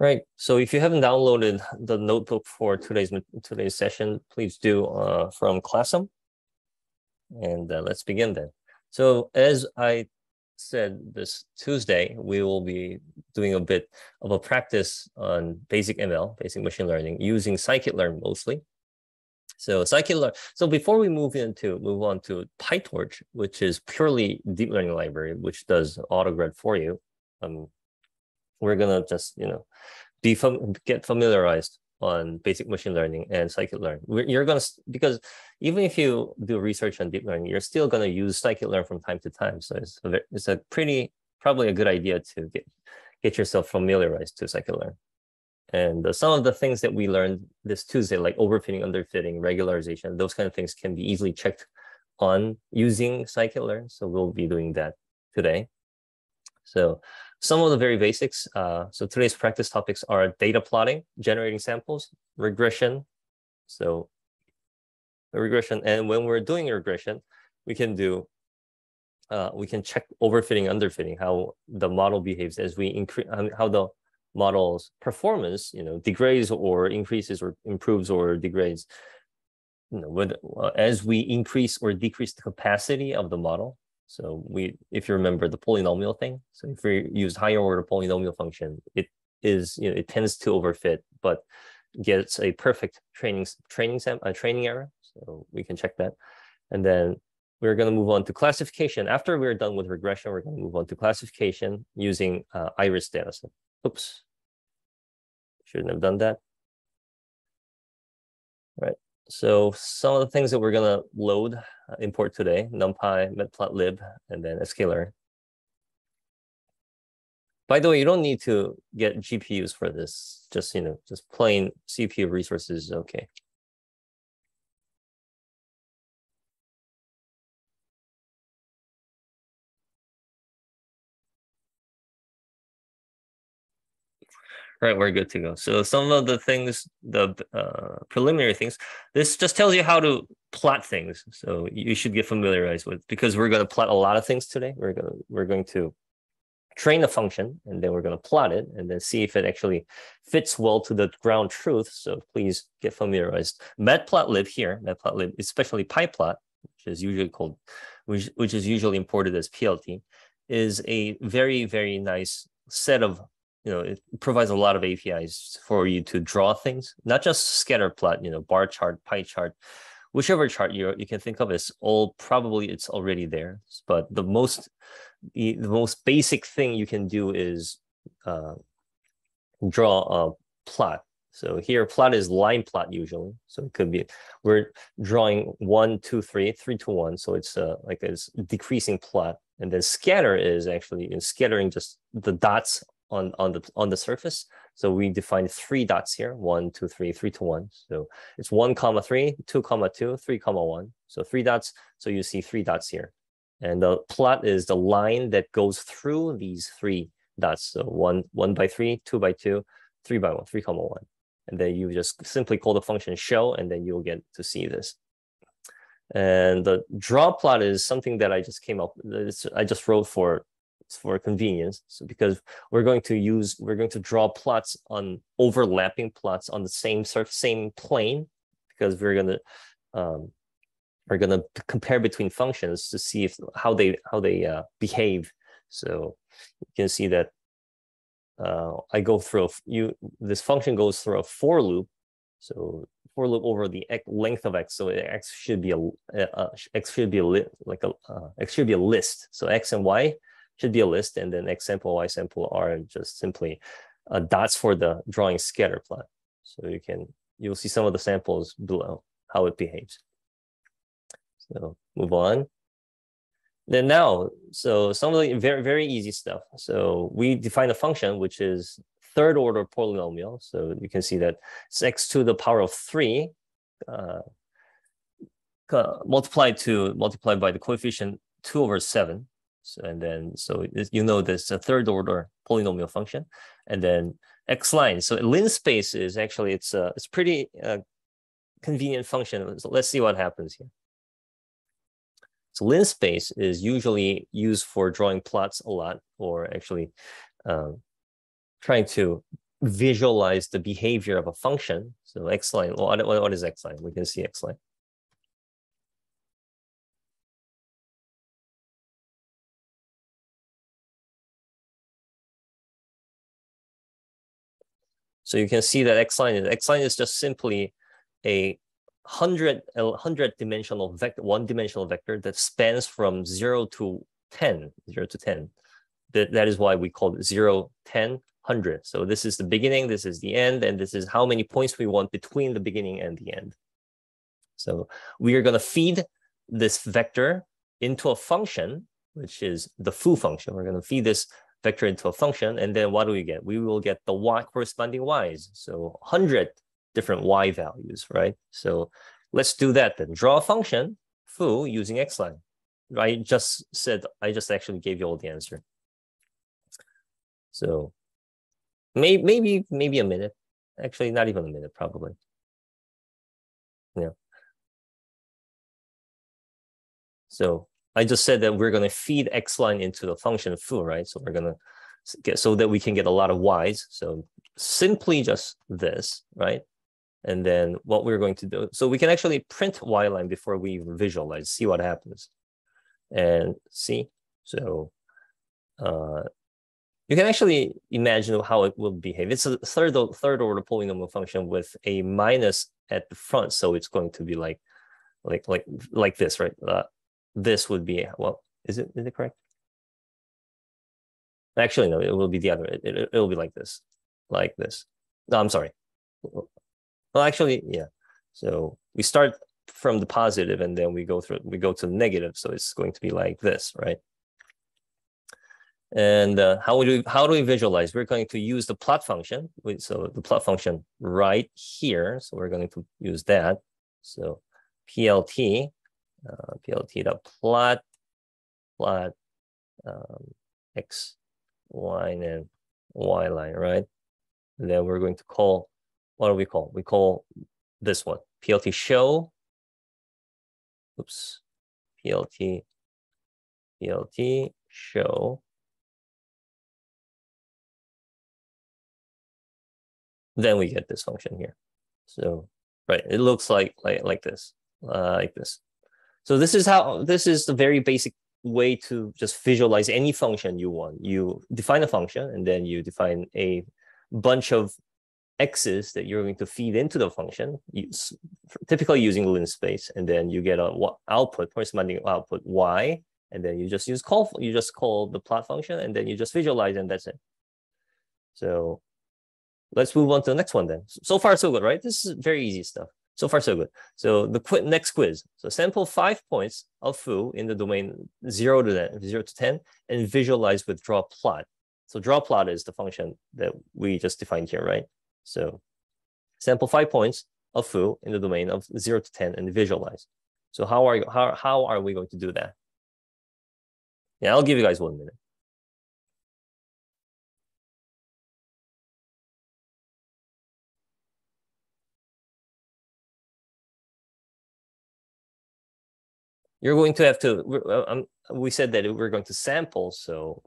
Right. So if you haven't downloaded the notebook for today's today's session, please do uh, from Classum. And uh, let's begin then. So as I said this Tuesday, we will be doing a bit of a practice on basic ML, basic machine learning, using scikit-learn mostly. So scikit-learn. So before we move into move on to PyTorch, which is purely deep learning library, which does autograd for you, um, we're gonna just you know be fam- get familiarized on basic machine learning and scikit-learn. You're gonna because even if you do research on deep learning, you're still gonna use scikit-learn from time to time. So it's a, it's a pretty probably a good idea to get get yourself familiarized to scikit-learn. And uh, some of the things that we learned this Tuesday, like overfitting, underfitting, regularization, those kind of things can be easily checked on using scikit-learn. So we'll be doing that today. So some of the very basics. Uh, so today's practice topics are data plotting, generating samples, regression. So regression, and when we're doing regression, we can do, uh, we can check overfitting, underfitting, how the model behaves as we increase, how the model's performance, you know, degrades or increases or improves or degrades. You know, with, uh, as we increase or decrease the capacity of the model, so we, if you remember the polynomial thing, so if we use higher order polynomial function, it is, you know, it tends to overfit, but gets a perfect training training a training error. So we can check that. And then we're going to move on to classification. After we're done with regression, we're going to move on to classification using uh, iris dataset. Oops, shouldn't have done that. All right. So some of the things that we're going to load, uh, import today, NumPy, matplotlib, and then sklearn. By the way, you don't need to get GPUs for this. Just, you know, just plain CPU resources is okay. Right, we're good to go. So some of the things, the uh, preliminary things, this just tells you how to plot things. So you should get familiarized with because we're going to plot a lot of things today. We're going to we're going to train a function and then we're going to plot it and then see if it actually fits well to the ground truth. So please get familiarized. Matplotlib here, Matplotlib, especially PyPlot, which is usually called, which, which is usually imported as PLT, is a very, very nice set of you know, it provides a lot of APIs for you to draw things, not just scatter plot, you know, bar chart, pie chart, whichever chart you you can think of is all probably it's already there. But the most the, most basic thing you can do is uh, draw a plot. So here plot is line plot usually. So it could be we're drawing one, two, three, three to one. So it's uh, like a decreasing plot. And then scatter is actually in scattering just the dots on, on, the, on the surface. So we define three dots here, one, two, three, three to one. So it's one comma three, two comma two, three comma one. So three dots. So you see three dots here. And the plot is the line that goes through these three dots. So one, one by three, two by two, three by one, three comma one. And then you just simply call the function show, and then you'll get to see this. And the draw plot is something that I just came up, I just wrote for for convenience. So because we're going to use, we're going to draw plots on overlapping plots on the same sort of same plane, because we're gonna um, we're gonna compare between functions to see if how they how they uh, behave. So you can see that uh, I go through a, you this function goes through a for loop. So for loop over the length of x. So x should be a uh, x should be a li like a uh, x should be a list. So x and y should be a list, and then x sample, y sample are just simply uh, dots for the drawing scatter plot. So you can you'll see some of the samples below how it behaves. So move on. Then now, so some of the very very easy stuff. So we define a function which is third order polynomial. So you can see that it's x to the power of three. Uh, multiplied to multiplied by the coefficient 2 over 7 so, and then, so you know, there's a third order polynomial function and then X line. So linspace is actually, it's a, it's pretty uh, convenient function. So let's see what happens here. So linspace is usually used for drawing plots a lot, or actually um, trying to visualize the behavior of a function. So x line, what, what is x line? We can see x line. So you can see that x line is x line is just simply a hundred a hundred dimensional vector, one dimensional vector that spans from zero to 10, 0 to 10. That, that is why we call it 0, 10, 100. So this is the beginning, this is the end, and this is how many points we want between the beginning and the end. So we are going to feed this vector into a function, which is the foo function. We're going to feed this vector into a function. And then what do we get? We will get the y corresponding y's. So 100 different y values, right? So let's do that then. Draw a function, foo, using x line. I just said, I just actually gave you all the answer. So may, maybe, maybe a minute. Actually, not even a minute, probably. Yeah. So I just said that we're going to feed x line into the function foo, right? So we're going to get so that we can get a lot of y's. So simply just this, right? And then what we're going to do, so we can actually print y line before we even visualize, see what happens. And see, so uh, you can actually imagine how it will behave. It's a third, third order polynomial function with a minus at the front. So it's going to be like, like, like, like this, right? Uh, this would be, well, is it, is it correct? Actually, no, it will be the other. It, it, it will be like this, like this. No, I'm sorry. Well, actually, yeah. So we start from the positive and then we go through, we go to the negative. So it's going to be like this, right? And uh, how, would we, how do we visualize? We're going to use the plot function. So the plot function right here. So we're going to use that. So PLT uh, PLT dot plot plot um, x line and y line, right? And then we're going to call what do we call? We call this one PLT show. Oops, PLT PLT show. Then we get this function here. So right, it looks like like like this, uh, like this. So this is how this is the very basic way to just visualize any function you want. You define a function and then you define a bunch of x's that you're going to feed into the function, typically using linspace, and then you get a output corresponding output y, and then you just use call you just call the plot function, and then you just visualize, and that's it. So let's move on to the next one then. So far, so good, right? This is very easy stuff. So far, so good. So the qu next quiz. So sample five points of foo in the domain zero to 10, zero to 10 and visualize with draw plot. So draw plot is the function that we just defined here, right? So sample five points of foo in the domain of zero to 10 and visualize. So how are you, how, how are we going to do that? Yeah, I'll give you guys one minute. You're going to have to, uh, um, we said that we're going to sample, so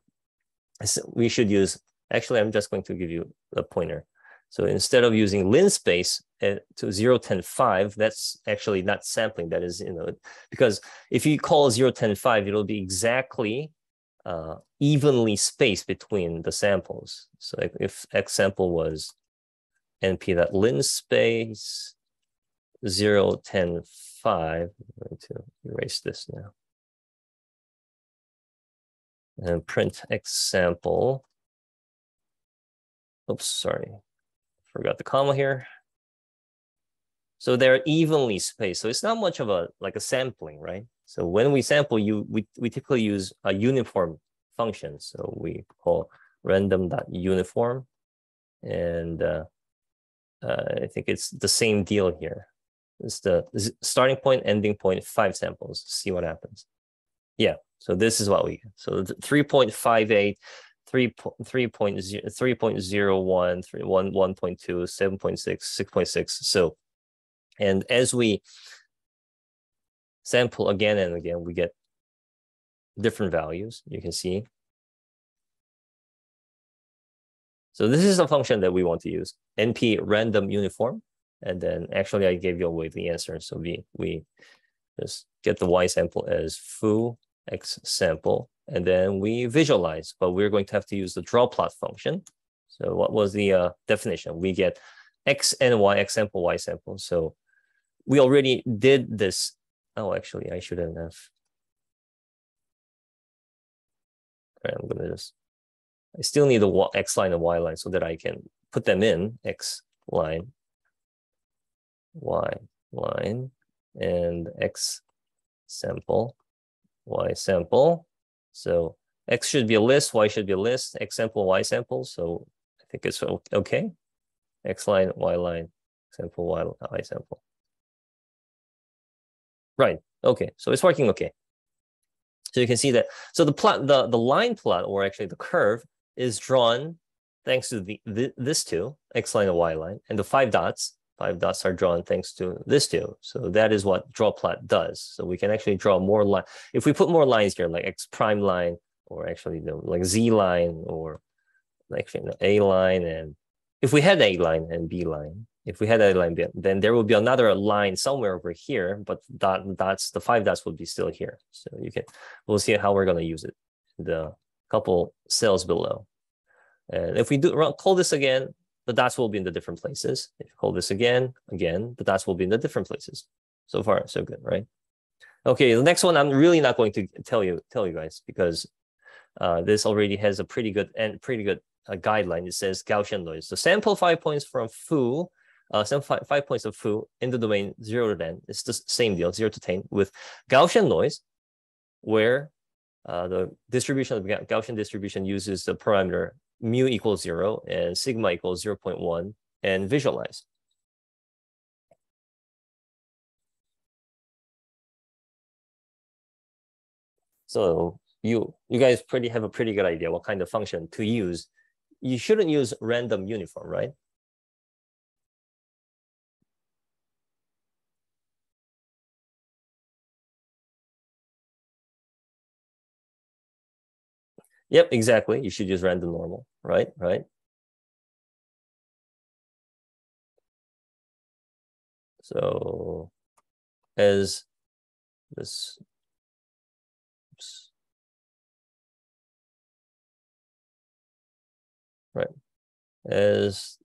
we should use, actually, I'm just going to give you a pointer. So instead of using linspace at, to 0, 10, 5, that's actually not sampling. That is, you know, because if you call 0, 10, 5, it'll be exactly uh, evenly spaced between the samples. So if, X sample was np that linspace 0, 10, 5. I'm going to erase this now. And print x sample. Oops, sorry. Forgot the comma here. So they're evenly spaced. So it's not much of a like a sampling, right? So when we sample, you we, we typically use a uniform function. So we call random.uniform. And uh, uh, I think it's the same deal here. It's the starting point, ending point, five samples. See what happens. Yeah, so this is what we. So 3.58, 3, 3.0, 3.01, 3, 1, 1.2, 7.6, 6.6. So, and as we sample again and again, we get different values. You can see So this is a function that we want to use, np random uniform. And then actually I gave you away the answer. So we, we just get the y sample as foo x sample, and then we visualize, but we're going to have to use the draw plot function. So what was the uh, definition? We get x and y, x sample, y sample. So we already did this. Oh, actually, I shouldn't have. All right, I'm gonna just, I still need the x line and y line so that I can put them in x line, y line, and x sample, y sample. So x should be a list, y should be a list, x sample, y sample. So I think it's okay. X line, Y line, sample, Y, Y sample. Right, okay, so it's working okay. So you can see that, so the plot, the, the line plot, or actually the curve is drawn thanks to the, the this two, X line and Y line, and the five dots, five dots are drawn thanks to this two. So that is what draw plot does. So we can actually draw more line. If we put more lines here, like X prime line, or actually you know, like Z line, or like you know, A line and if we had A line and B line, if we had A line, then there will be another line somewhere over here, but dot dots, the five dots would be still here. So you can, we'll see how we're going to use it. The couple cells below. And if we do call this again, the dots will be in the different places. If you call this again, again, the dots will be in the different places. So far, so good, right? Okay, the next one I'm really not going to tell you tell you guys because uh, this already has a pretty good and pretty good a guideline. It says Gaussian noise. So sample five points from foo, uh, sample five, five points of foo in the domain zero to 10. It's the same deal, zero to 10 with Gaussian noise, where uh, the distribution of Gaussian distribution uses the parameter mu equals zero and sigma equals 0 0.1 and visualize. So you you guys pretty have a pretty good idea what kind of function to use you shouldn't use random uniform, right? Yep, exactly. You should use random normal, right? Right. So as this, oops. right? As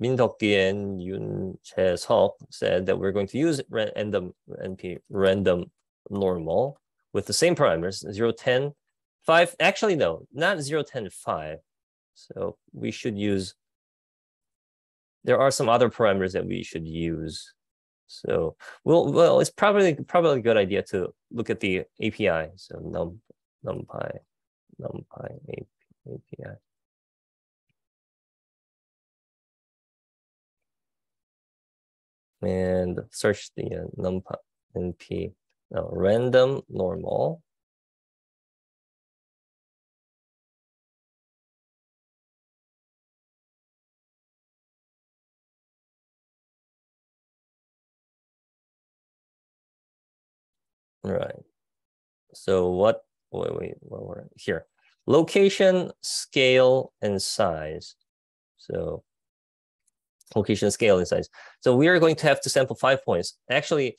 Min Deok-ki and Yoon Chae-seok said that we're going to use random NP random normal with the same parameters 0, 10, 5. Actually, no, not 0, 10, 5. So we should use, there are some other parameters that we should use. So well, well, it's probably probably a good idea to look at the API. So num numpy numpy API. and search the uh, numpy np now random normal right so what wait wait what were here location scale and size so location scale and size. So we are going to have to sample five points. Actually,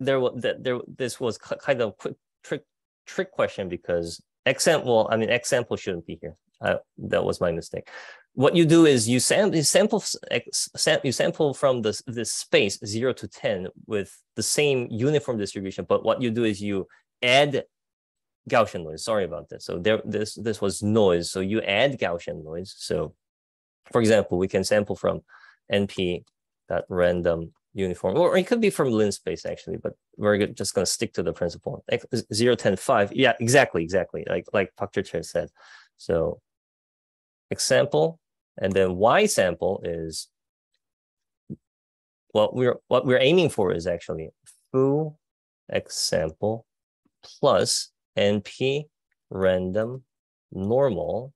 there there this was kind of quick trick trick question because example I mean example shouldn't be here. Uh, that was my mistake. What you do is you, sam you sample you sample from this this space zero to ten with the same uniform distribution, but what you do is you add Gaussian noise. Sorry about this. So there this this was noise. So you add Gaussian noise. So for x sample, we can sample from np that random uniform, or it could be from linspace actually, but we're just going to stick to the principle. 0, 10, 5. Yeah, exactly, exactly. Like like Dr. Chair said. So example, and then y sample is what we're what we're aiming for is actually foo x sample plus np random normal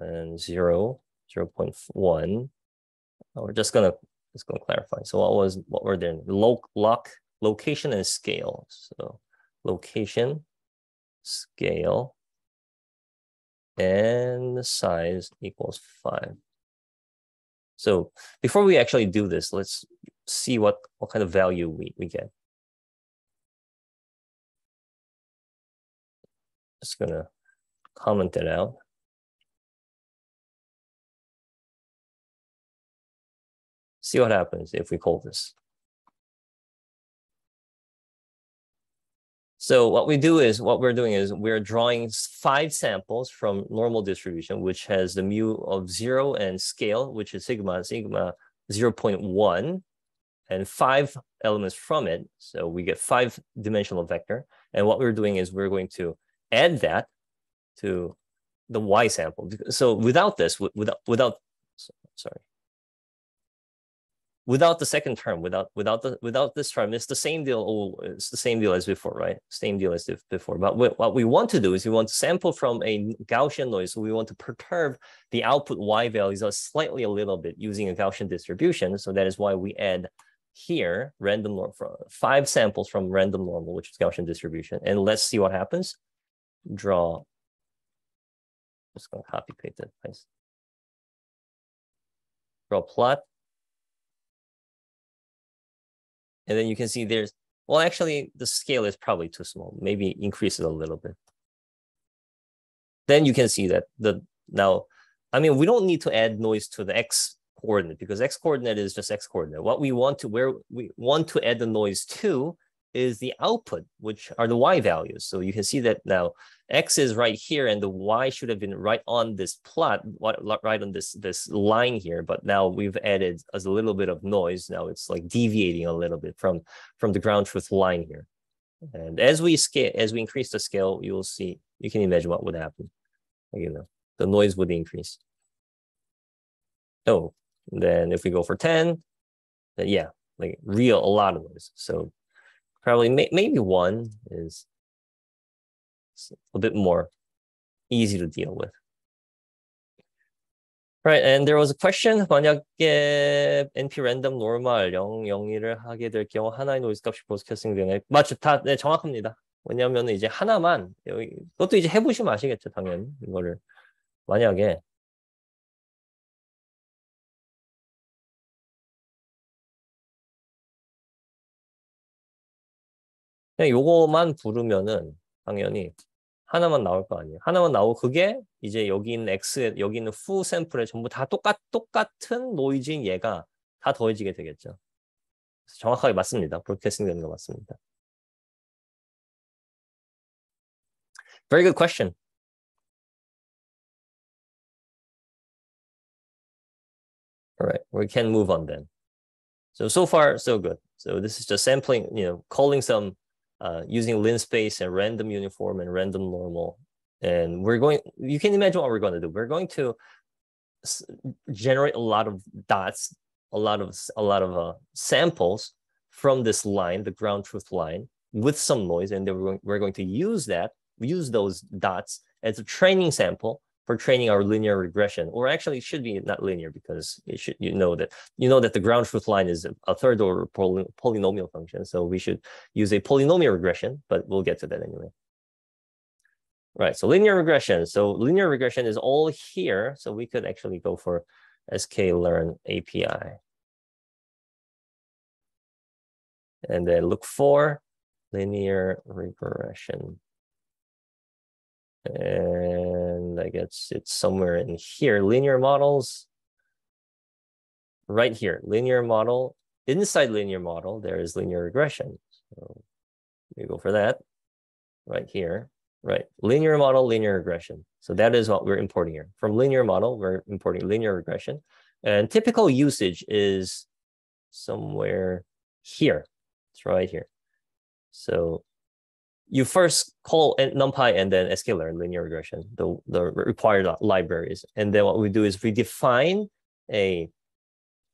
and zero 0.1. Uh, we're just gonna just gonna clarify. So what was what were there? Lo lock location and scale. So location, scale, and the size equals five. So before we actually do this, let's see what, what kind of value we, we get. Just gonna comment it out. See what happens if we call this. So what we do is, what we're doing is we're drawing five samples from normal distribution, which has the mu of zero and scale, which is sigma, sigma 0.1, and five elements from it. So we get five dimensional vector. And what we're doing is we're going to add that to the Y sample. So without this, without, without sorry, without the second term, without without the without this term, it's the same deal. Oh, it's the same deal as before, right? Same deal as before. But what we want to do is we want to sample from a Gaussian noise. So we want to perturb the output y values slightly a little bit using a Gaussian distribution. So that is why we add here random five samples from random normal, which is Gaussian distribution. And let's see what happens. Draw. Just gonna copy paste it. Nice. Draw plot And then you can see there's, well, actually the scale is probably too small. Maybe increase it a little bit. Then you can see that the now, I mean, we don't need to add noise to the X coordinate because X coordinate is just X coordinate. What we want to, where we want to add the noise to is the output, which are the y values. So you can see that now x is right here and the y should have been right on this plot, right on this, this line here. But now we've added as a little bit of noise. Now it's like deviating a little bit from, from the ground truth line here. And as we scale, as we increase the scale, you will see, you can imagine what would happen. You know, the noise would increase. Oh, then if we go for 10, then yeah, like real, a lot of noise. So probably may, maybe one is a bit more easy to deal with. Right, and there was a question. 만약에 NP random normal 0, 0, 하게 될 경우 하나의 노이즈 값이 보스캐스팅 되나요? 맞죠, 다 네, 정확합니다. 왜냐하면 이제 하나만 여기 그것도 이제 해보시면 아시겠죠, 당연히 이거를 만약에 그냥 요거만 부르면은 당연히 하나만 나올 거 아니에요. 하나만 나오고 그게 이제 여기 있는 X, 여기 있는 후 샘플에 전부 다 똑같, 똑같은 노이즈인 얘가 다 더해지게 되겠죠. 정확하게 맞습니다. 브로드캐스팅 되는 거 맞습니다. Very good question. All right, we can move on then. So, so far, so good. So this is just sampling, you know, calling some uh, using linspace and random uniform and random normal. And we're going, you can imagine what we're going to do. We're going to generate a lot of dots, a lot of, a lot of uh, samples from this line, the ground truth line with some noise. And then we're going, we're going to use that, use those dots as a training sample for training our linear regression, or actually it should be not linear because it should you know that you know that the ground truth line is a third order poly, polynomial function. So we should use a polynomial regression, but we'll get to that anyway. Right, so linear regression. So linear regression is all here. So we could actually go for sklearn API. And then look for linear regression. And I guess it's somewhere in here, linear models. Right here, linear model. Inside linear model, there is linear regression. So we go for that right here. Right, linear model, linear regression. So that is what we're importing here. From linear model, we're importing linear regression. And typical usage is somewhere here. It's right here. So you first call NumPy and then sklearn linear regression, the, the required libraries. And then what we do is we define a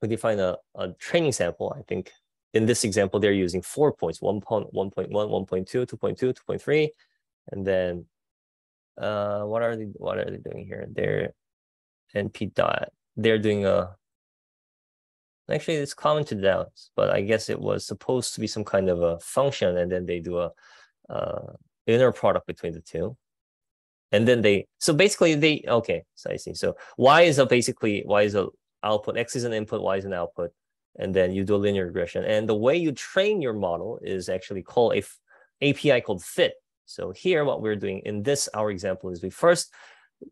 we define a, a training sample. I think in this example, they're using four points, 1.1, 1.1, 1.2, 2.2, 2.3. And then uh, what are they what are they doing here? They're NP dot. They're doing a actually it's commented down, but I guess it was supposed to be some kind of a function, and then they do a uh, inner product between the two. and then they so basically they okay so i see. So y is a basically y is a output x is an input y is an output and then you do a linear regression. And the way you train your model is actually call a api called fit. So here what we're doing in this our example is we first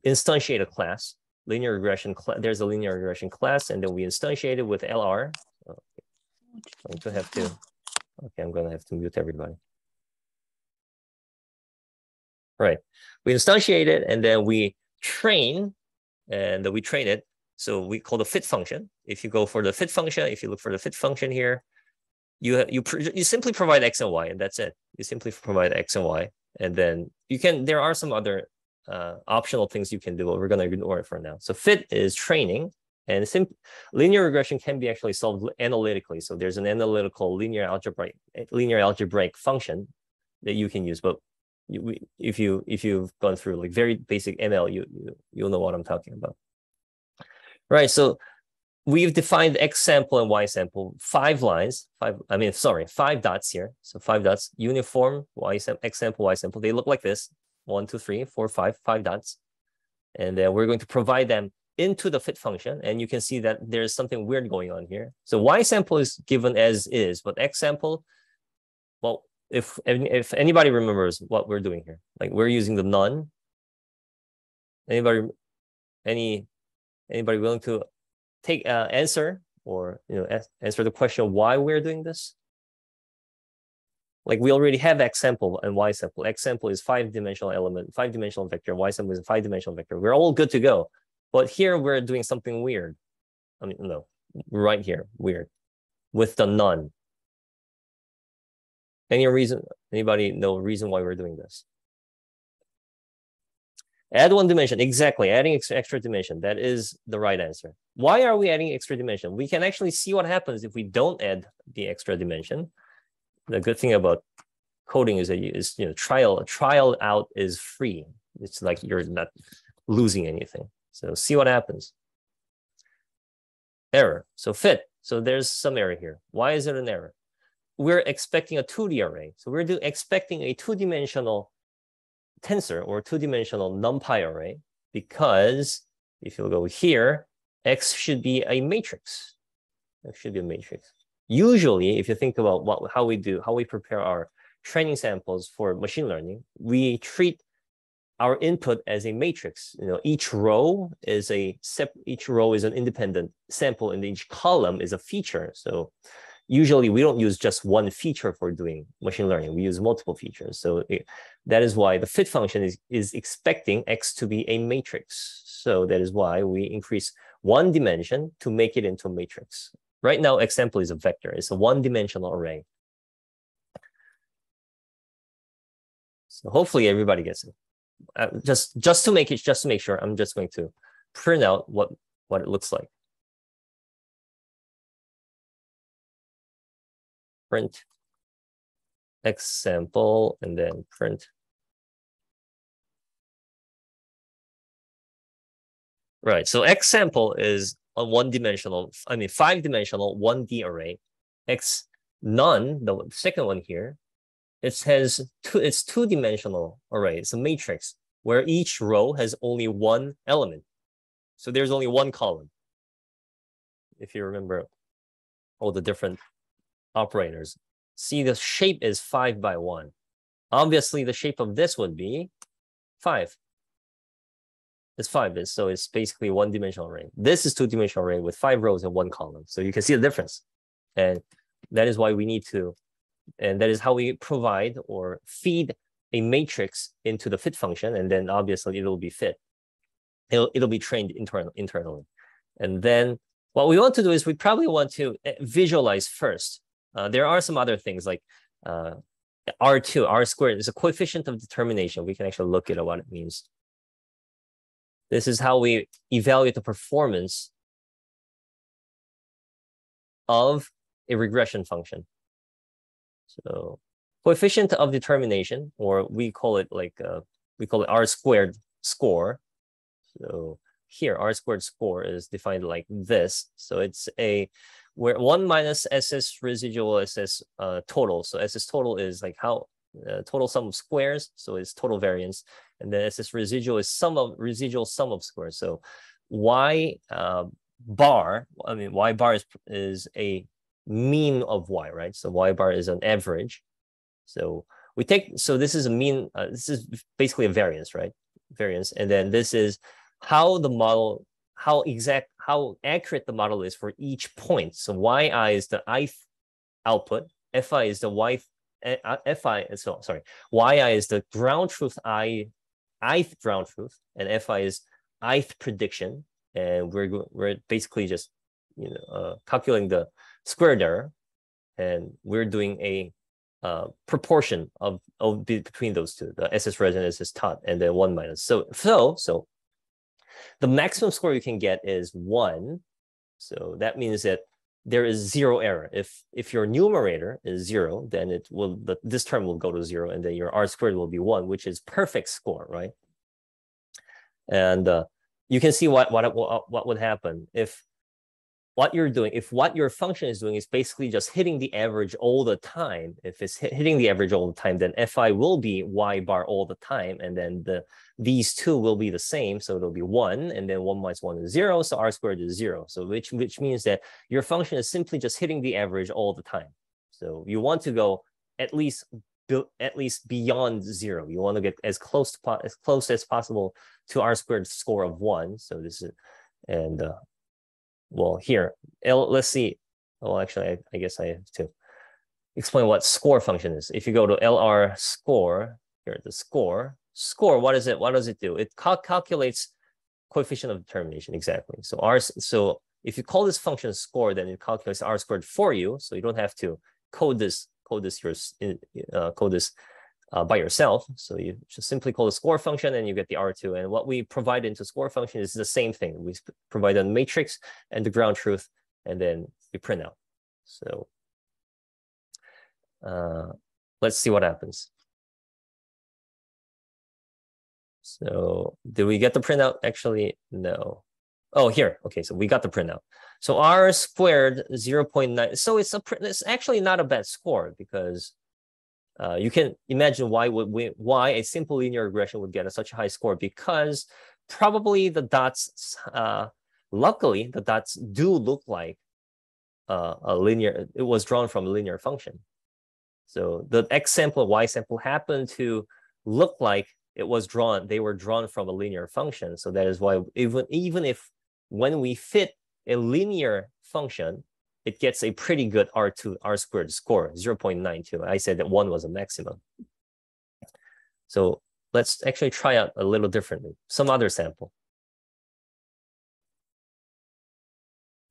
instantiate a class linear regression there's a linear regression class and then we instantiate it with lr okay. i'm going to have to okay i'm going to have to mute everybody right? We instantiate it and then we train and we train it. So we call the fit function. If you go for the fit function, if you look for the fit function here, you you you simply provide x and y, and that's it. You simply provide x and y, and then you can. There are some other uh, optional things you can do, but we're going to ignore it for now. So fit is training, and sim- linear regression can be actually solved analytically. So there's an analytical linear algebraic linear algebraic function that you can use, but you, if you if you've gone through like very basic ML, you, you you'll know what I'm talking about. Right. So we've defined X sample and Y sample, five lines, five, I mean, sorry, five dots here. So five dots, uniform Y sample, X sample, Y sample. They look like this. One, two, three, four, five, five dots. And then we're going to provide them into the fit function. And you can see that there's something weird going on here. So Y sample is given as is, but X sample, if if anybody remembers what we're doing here, like we're using the none. Anybody, any, anybody willing to take uh, answer or you know answer the question why we're doing this? Like we already have X sample and Y sample. X sample is five dimensional element, five dimensional vector. Y sample is a five dimensional vector. We're all good to go. But here we're doing something weird. I mean, no, right here, weird, with the none. Any reason, anybody know reason why we're doing this? Add one dimension, exactly, adding extra dimension. That is the right answer. Why are we adding extra dimension? We can actually see what happens if we don't add the extra dimension. The good thing about coding is that you, is, you know, trial, trial out is free. It's like you're not losing anything. So see what happens. Error, so fit. So there's some error here. Why is it an error? We're expecting a 2D array. So we're do, expecting a two-dimensional tensor or two-dimensional NumPy array because if you go here, X should be a matrix. It should be a matrix. Usually, if you think about what how we do, how we prepare our training samples for machine learning, we treat our input as a matrix. You know, each row is a each row is an independent sample, and each column is a feature. So usually we don't use just one feature for doing machine learning. We use multiple features. So it, that is why the fit function is, is expecting X to be a matrix. So that is why we increase one dimension to make it into a matrix. Right now, x sample is a vector. It's a one-dimensional array. So hopefully everybody gets it. Uh, just just to make it, just to make sure, I'm just going to print out what what it looks like. Print X sample and then print. Right, so X sample is a one dimensional, I mean, five dimensional 1D array. X none, the second one here, it has two, it's two dimensional array. It's a matrix where each row has only one element. So there's only one column. If you remember all the different operators. See, the shape is five by one. Obviously, the shape of this would be five. It's five, so it's basically one dimensional array. This is two dimensional array with five rows and one column. So you can see the difference. And that is why we need to, and that is how we provide or feed a matrix into the fit function. And then obviously it'll be fit. It'll, it'll be trained internal, internally. And then what we want to do is we probably want to eh, visualize first uh, there are some other things like uh, R2, R squared is a coefficient of determination. We can actually look at what it means. This is how we evaluate the performance of a regression function. So coefficient of determination, or we call it like, uh, we call it R squared score. So here, R squared score is defined like this. So it's a where one minus SS residual SS uh, total. So SS total is like how uh, total sum of squares, so it's total variance, and then SS residual is sum of residual sum of squares. So y uh, bar, I mean y bar is is a mean of y, right? So y bar is an average. So we take so this is a mean. Uh, this is basically a variance, right? Variance, and then this is how the model, how exact, how accurate the model is for each point. So yi is the ith output, fi is the y Eh, fi so sorry. Yi is the ground truth i ith ground truth and fi is ith prediction. And we're we're basically just you know uh, calculating the squared error and we're doing a uh, proportion of, of between those two the ss res and ss tot and then one minus. So so so the maximum score you can get is one so that means that there is zero error. If if your numerator is zero, then it will the, this term will go to zero, and then your r squared will be one, which is perfect score, right? And uh, you can see what what what would happen if what you're doing, if what your function is doing is basically just hitting the average all the time, if it's hitting the average all the time, then fi will be y bar all the time, and then the these two will be the same, so it'll be one, and then one minus one is zero, so r squared is zero. So which which means that your function is simply just hitting the average all the time. So you want to go at least at least beyond zero. You want to get as close to as close as possible to r squared score of one. So this is and uh, well, here, let's see. Well, actually, I, I guess I have to explain what score function is. If you go to LR score, here, the score, score, what is it? What does it do? It cal calculates coefficient of determination, exactly. So R, so if you call this function score, then it calculates R squared for you. So you don't have to code this, code this, your, uh, code this uh, by yourself. So you just simply call the score function and you get the R2. And what we provide into score function is the same thing. We provide a matrix and the ground truth, and then we print out. So uh, let's see what happens. So did we get the printout? Actually, no. Oh, here. Okay, so we got the printout. So R squared 0 0.9. So it's a it's actually not a bad score because uh, you can imagine why would we, why a simple linear regression would get a, such a high score because probably the dots, uh, luckily the dots do look like uh, a linear, it was drawn from a linear function. So the X sample, Y sample happen to look like it was drawn, they were drawn from a linear function. So that is why even, even if when we fit a linear function, it gets a pretty good R2, R squared score, 0.92. I said that one was a maximum. So let's actually try out a little differently, some other sample.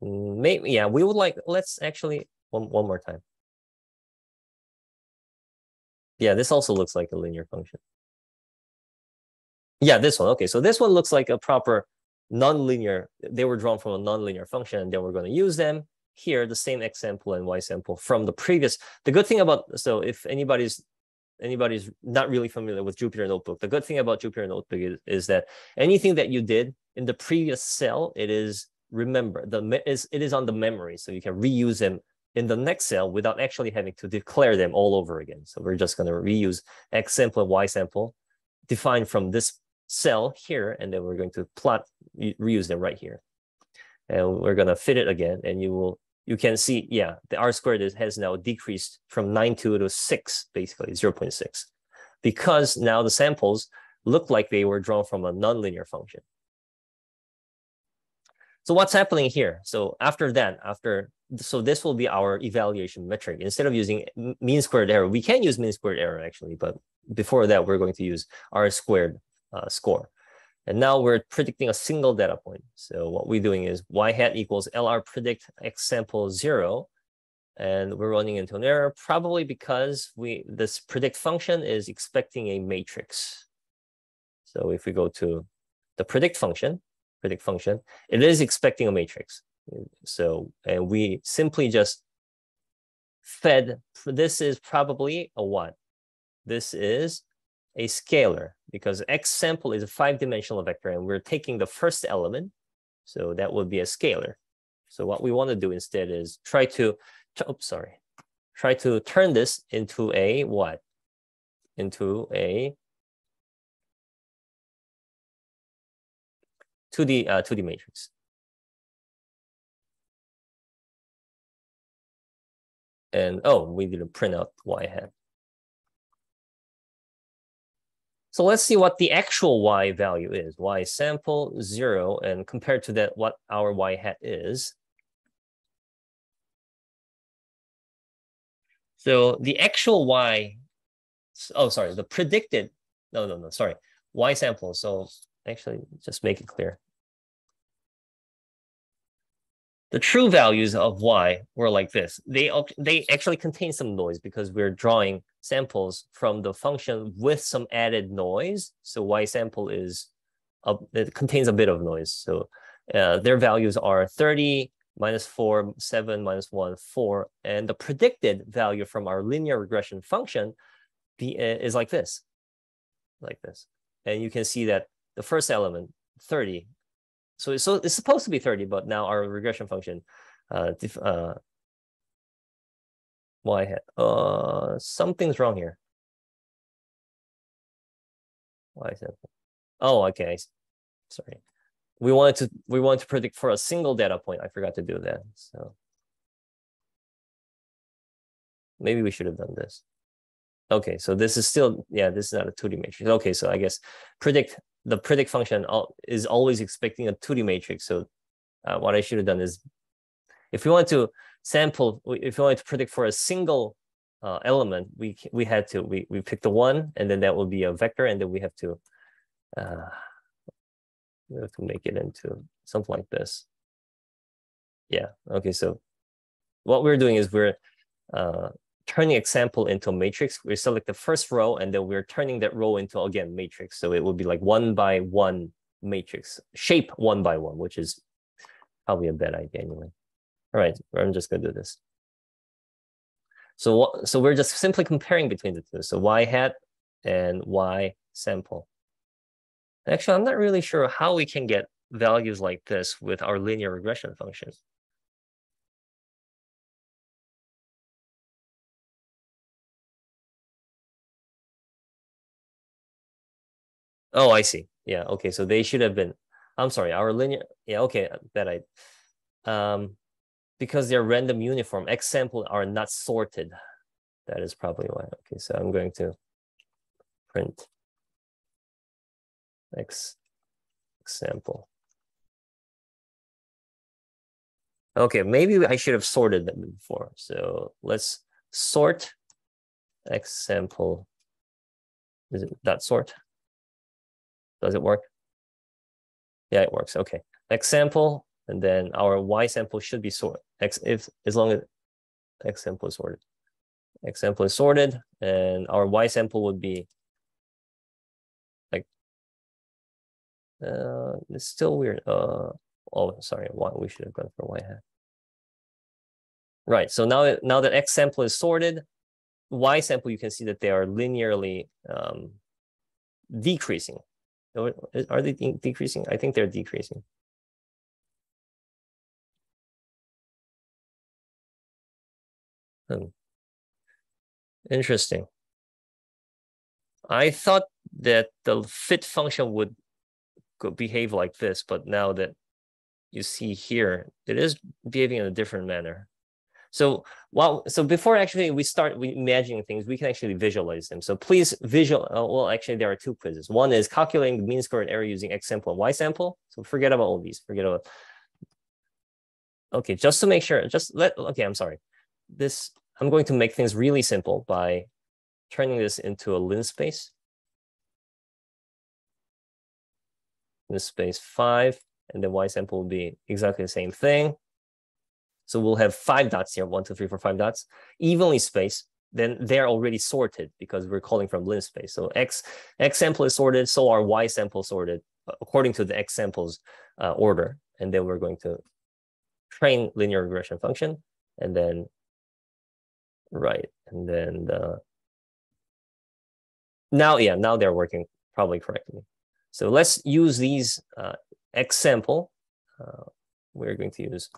Maybe, yeah, we would like, let's actually, one, one more time. Yeah, this also looks like a linear function. Yeah, this one, okay. So this one looks like a proper nonlinear, they were drawn from a nonlinear function, and then we're gonna use them here the same x sample and y sample from the previous. The good thing about, so if anybody's anybody's not really familiar with Jupyter Notebook, the good thing about Jupyter Notebook is, is that anything that you did in the previous cell, it is remember the is it is on the memory, so you can reuse them in the next cell without actually having to declare them all over again. So we're just going to reuse x sample and y sample defined from this cell here, and then we're going to plot reuse them right here and we're gonna fit it again and you will you can see yeah the r squared is, has now decreased from 9.2 to 6 basically 0 0.6 because now the samples look like they were drawn from a nonlinear function. So what's happening here? So after that after so this will be our evaluation metric. Instead of using mean squared error we can use mean squared error actually but before that we're going to use r squared uh, score and now we're predicting a single data point. So what we're doing is y hat equals LR predict x sample zero. And we're running into an error, probably because we this predict function is expecting a matrix. So if we go to the predict function, predict function, it is expecting a matrix. So, and we simply just fed, this is probably a one. This is a scalar because x sample is a five-dimensional vector and we're taking the first element. So that would be a scalar. So what we want to do instead is try to, oops, sorry, try to turn this into a what? into a 2D, uh, 2D matrix. And oh, we didn't print out y hat. So let's see what the actual y value is. y sample zero, and compared to that, what our y hat is. So the actual y, oh, sorry, the predicted, no, no, no, sorry, y sample. So actually, just make it clear. The true values of y were like this. They, they actually contain some noise because we're drawing samples from the function with some added noise. So y sample is, a, it contains a bit of noise. So uh, their values are 30, minus 4, 7, minus 1, 4. And the predicted value from our linear regression function be, uh, is like this, like this. And you can see that the first element, 30, so, so it's supposed to be 30, but now our regression function, uh, uh, y uh, something's wrong here. Why is that? Oh, okay. Sorry. We wanted to we wanted to predict for a single data point. I forgot to do that. So maybe we should have done this. Okay, so this is still, yeah, this is not a 2D matrix. Okay, so I guess predict the predict function is always expecting a 2D matrix. So uh, what I should have done is, if we want to sample, if we want to predict for a single uh, element, we we had to we we pick the one, and then that will be a vector, and then we have to uh, we have to make it into something like this. Yeah. Okay. So what we're doing is we're uh, turning example into a matrix, we select the first row and then we're turning that row into, again, matrix. So it will be like one by one matrix, shape one by one, which is probably a bad idea anyway. All right, I'm just gonna do this. So, so we're just simply comparing between the two. So y hat and y sample. Actually, I'm not really sure how we can get values like this with our linear regression function. Oh, I see. Yeah. Okay. So they should have been. I'm sorry. Our linear. Yeah. Okay. That I. Um, because they're random uniform. X sample are not sorted. That is probably why. Okay. So I'm going to print X sample. Okay, maybe I should have sorted them before. So let's sort X sample. Is it that sort? Does it work? Yeah, it works. Okay. X sample, and then our Y sample should be sorted. X if as long as X sample is sorted. X sample is sorted, and our Y sample would be like uh it's still weird. Uh oh sorry, why we should have gone for Y hat. Right. So now now that X sample is sorted, Y sample you can see that they are linearly um, decreasing. Are they decreasing? I think they're decreasing. Hmm. Interesting. I thought that the fit function would behave like this, but now that you see here, it is behaving in a different manner. So while so before actually we start imagining things, we can actually visualize them. So please visual. Uh, well, actually there are two quizzes. One is calculating the mean squared error using X sample and Y sample. So forget about all these. Forget about. Okay, just to make sure, just let. Okay, I'm sorry. This I'm going to make things really simple by turning this into a linspace. Linspace five, and then Y sample will be exactly the same thing. So we'll have five dots here, one, two, three, four, five dots, evenly spaced. Then they're already sorted because we're calling from linspace. So X, X sample is sorted, so are Y sample sorted according to the X samples uh, order. And then we're going to train linear regression function and then, right. And then the, now, yeah, now they're working probably correctly. So let's use these uh, X sample. Uh, we're going to use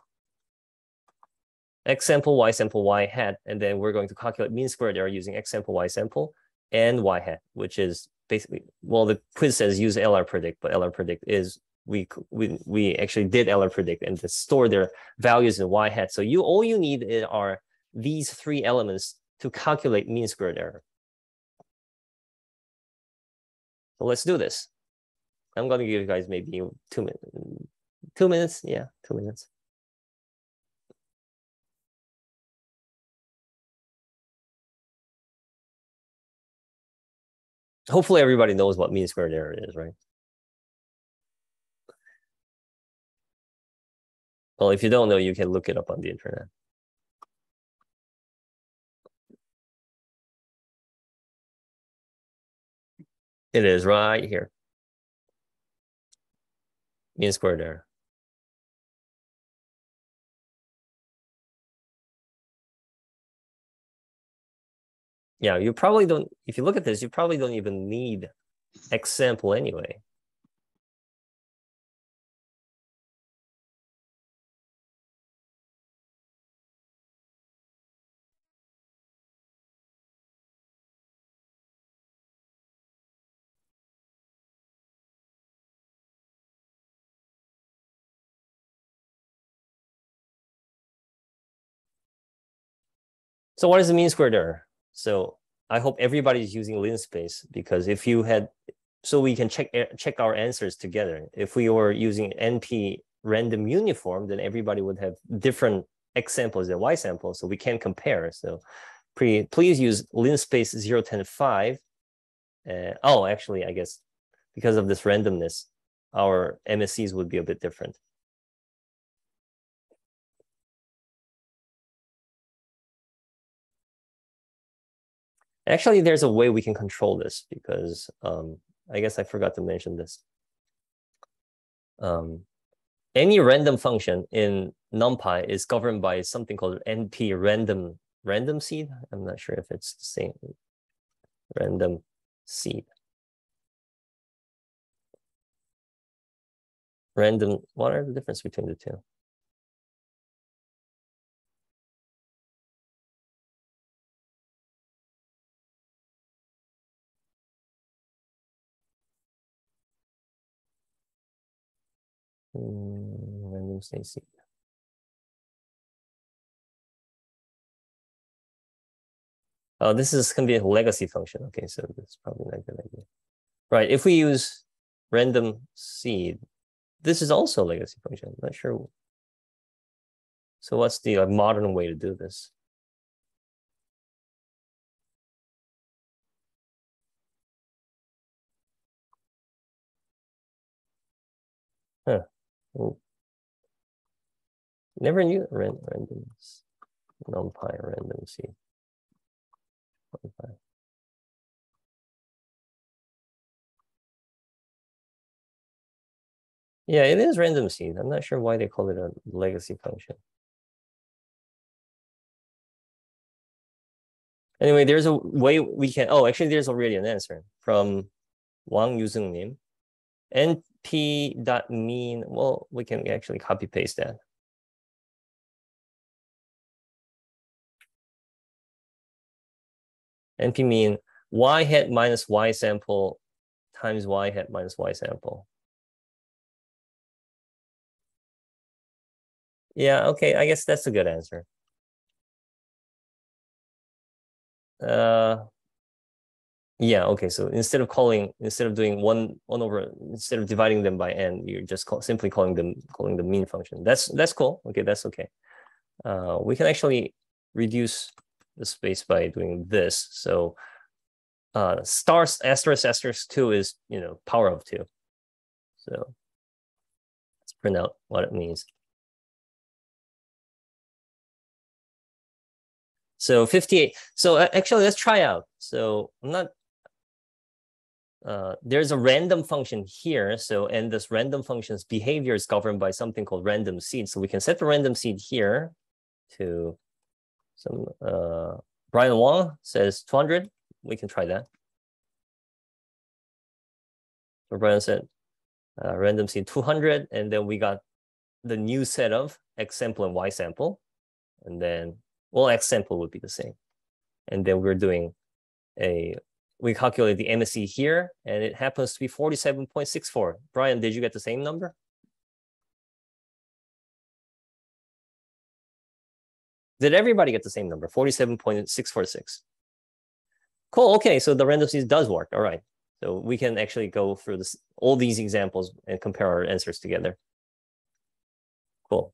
x sample, y sample, y hat, and then we're going to calculate mean squared error using x sample, y sample. and y hat, which is basically well, the quiz says use LR predict, but LR predict is we we we actually did LR predict and to store their values in y hat. So you all you need are these three elements to calculate mean squared error. So let's do this. I'm going to give you guys maybe two minutes. Two minutes, yeah, two minutes. Hopefully everybody knows what mean squared error is, right? Well, if you don't know, you can look it up on the internet. It is right here. Mean squared error. Yeah, you probably don't, if you look at this, you probably don't even need X sample anyway. So what is the mean squared error? So I hope everybody's using linspace because if you had, so we can check check our answers together. If we were using NP random uniform, then everybody would have different X samples and Y samples, so we can compare. So pre, please use linspace 0, Uh, oh, actually, I guess because of this randomness, our MSEs would be a bit different. Actually, there's a way we can control this because um, I guess I forgot to mention this. Um, any random function in NumPy is governed by something called NP random random seed. I'm not sure if it's the same random seed. Random, what are the difference between the two? Random Stacy. Oh, this is going to be a legacy function. Okay, so that's probably not a good idea. Right, if we use random seed, this is also a legacy function. I'm not sure. So what's the uh, modern way to do this? Huh. Ooh. Never knew rand randomness. NumPy random seed. NumPy. Yeah, it is random seed. I'm not sure why they call it a legacy function. Anyway, there's a way we can, oh, actually there's already an answer from Wang Yuzeng Nim. Np dot mean, well, we can actually copy paste that. NP mean y hat minus y sample times y hat minus y sample. Yeah, okay, I guess that's a good answer. Uh, yeah, okay, so instead of calling, instead of doing one one over, instead of dividing them by n, you're just call, simply calling them calling the mean function. That's that's cool. Okay, that's okay. Uh, we can actually reduce the space by doing this. So uh, star asterisk asterisk two is, you know, power of two. So let's print out what it means. So 58. So actually, let's try out. So I'm not, uh, there's a random function here. So, and this random function's behavior is governed by something called random seed. So we can set the random seed here to some uh, Brian Wong says 200. We can try that. So Brian said uh, random seed 200, and then we got the new set of X sample and Y sample. And then, well, X sample would be the same. And then we're doing a we calculate the MSE here, and it happens to be 47.64. Brian, did you get the same number? Did everybody get the same number? 47.646. Cool. Okay, so the random seeds does work. All right. So we can actually go through this all these examples and compare our answers together. Cool.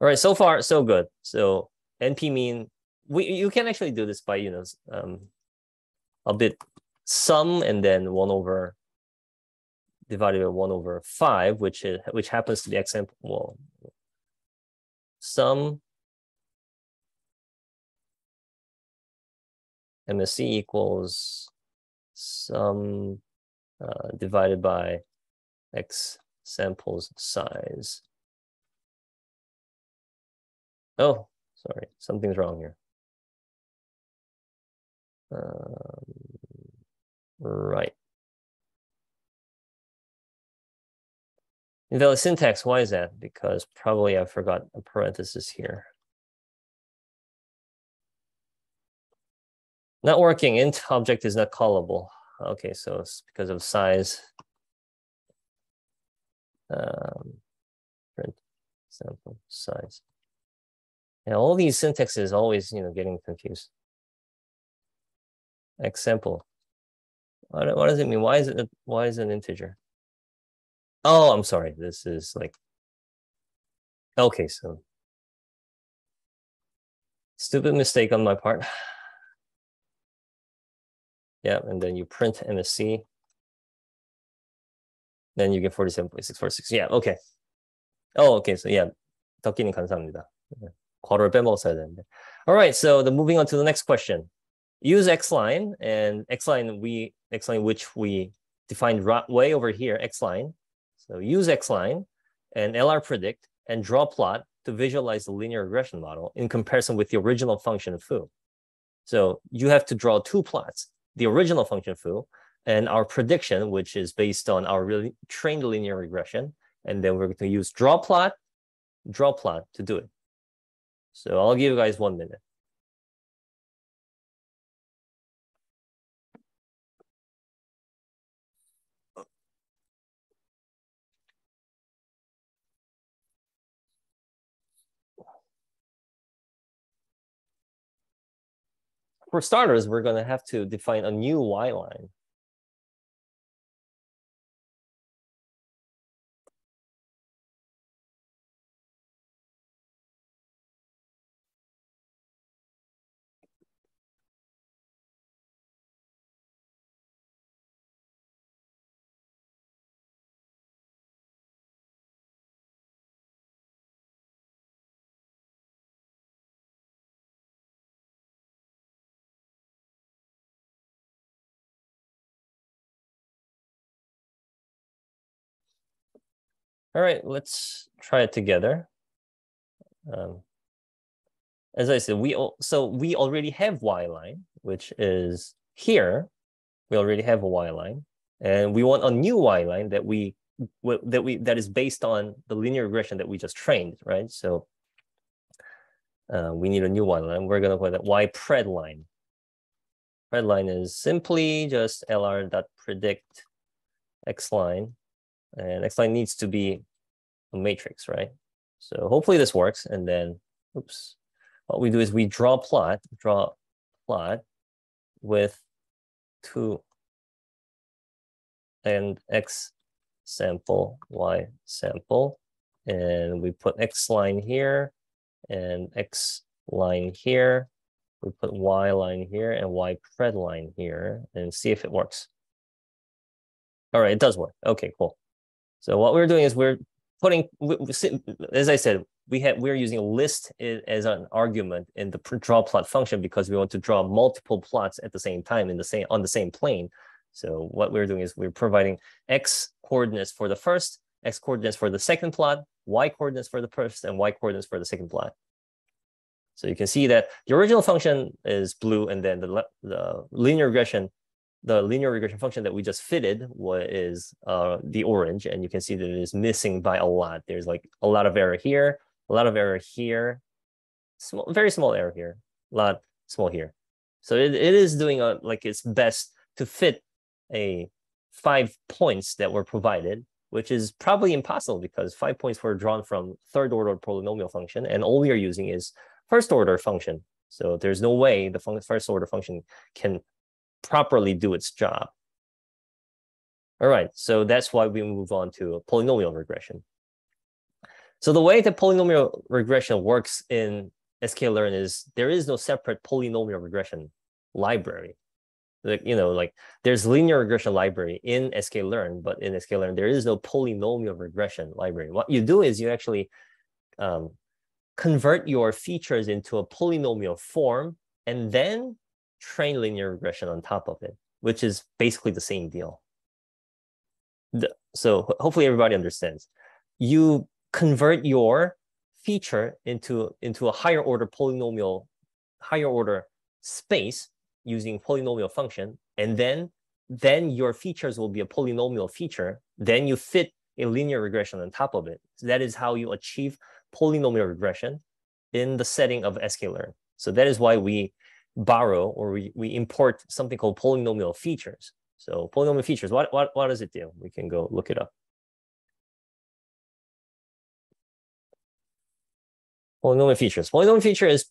All right, so far so good. So NP mean we you can actually do this by you know um, a bit sum and then one over divided by one over five, which is which happens to be example well sum MSE equals sum uh, divided by x samples size. Oh, sorry, something's wrong here. Um, right. Invalid syntax, why is that? Because probably I forgot a parenthesis here. Not working, int object is not callable. Okay, so it's because of size. Um, print sample size. And all these syntaxes always, you know, getting confused example. What, what does it mean? Why is it why is it an integer? Oh, I'm sorry. This is like okay. So stupid mistake on my part. yeah, and then you print MSE. Then you get 47.646. Yeah, okay. Oh, okay. So yeah, 덕기님 감사합니다. 괄호를 빼먹었어야 되는데. All right, so the moving on to the next question. Use xline and xline we xline which we defined way over here xline. So use xline and LR predict and draw plot to visualize the linear regression model in comparison with the original function foo. So you have to draw two plots the original function foo and our prediction, which is based on our really trained linear regression. And then we're going to use draw plot, draw plot to do it. So I'll give you guys one minute. For starters, we're going to have to define a new y line. All right, let's try it together. Um, as I said, we so we already have y line, which is here. We already have a y line, and we want a new y line that we that we that is based on the linear regression that we just trained, right? So uh, we need a new y line. We're gonna call that y pred line. Pred line is simply just lr dot predict x line and x line needs to be a matrix, right? So hopefully this works. And then, oops, what we do is we draw plot, draw plot with two and x sample, y sample. And we put x line here and x line here. We put y line here and y pred line here and see if it works. All right, it does work. Okay, cool. So what we're doing is we're putting, as I said, we have we're using a list as an argument in the draw plot function because we want to draw multiple plots at the same time in the same on the same plane. So what we're doing is we're providing x coordinates for the first, x coordinates for the second plot, y coordinates for the first, and y coordinates for the second plot. So you can see that the original function is blue, and then the, the linear regression the linear regression function that we just fitted was uh, the orange, and you can see that it is missing by a lot. There's like a lot of error here, a lot of error here, small, very small error here, a lot small here. So it, it is doing a, like its best to fit a five points that were provided, which is probably impossible because five points were drawn from third order polynomial function, and all we are using is first order function. So there's no way the first order function can properly do its job. All right, so that's why we move on to polynomial regression. So the way that polynomial regression works in sklearn is there is no separate polynomial regression library. Like, you know, like there's linear regression library in sklearn, but in sklearn, there is no polynomial regression library. What you do is you actually um, convert your features into a polynomial form and then train linear regression on top of it, which is basically the same deal the, so hopefully everybody understands. You convert your feature into, into a higher order polynomial, higher order space using polynomial function, and then, then your features will be a polynomial feature. Then you fit a linear regression on top of it. So that is how you achieve polynomial regression in the setting of sklearn. So that is why we borrow or we, we import something called polynomial features. So polynomial features, what, what, what does it do? We can go look it up. Polynomial features. Polynomial feature is,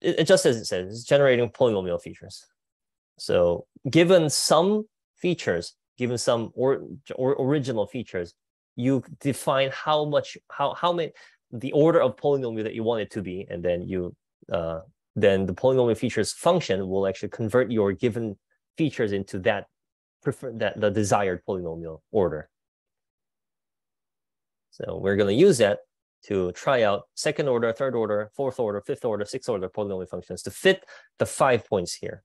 it, it just as it says, it's generating polynomial features. So given some features, given some or, or original features, you define how much, how, how many, the order of polynomial that you want it to be, and then you, uh, then the polynomial features function will actually convert your given features into that prefer that the desired polynomial order. So we're going to use that to try out second order, third order, fourth order, fifth order, sixth order polynomial functions to fit the five points here.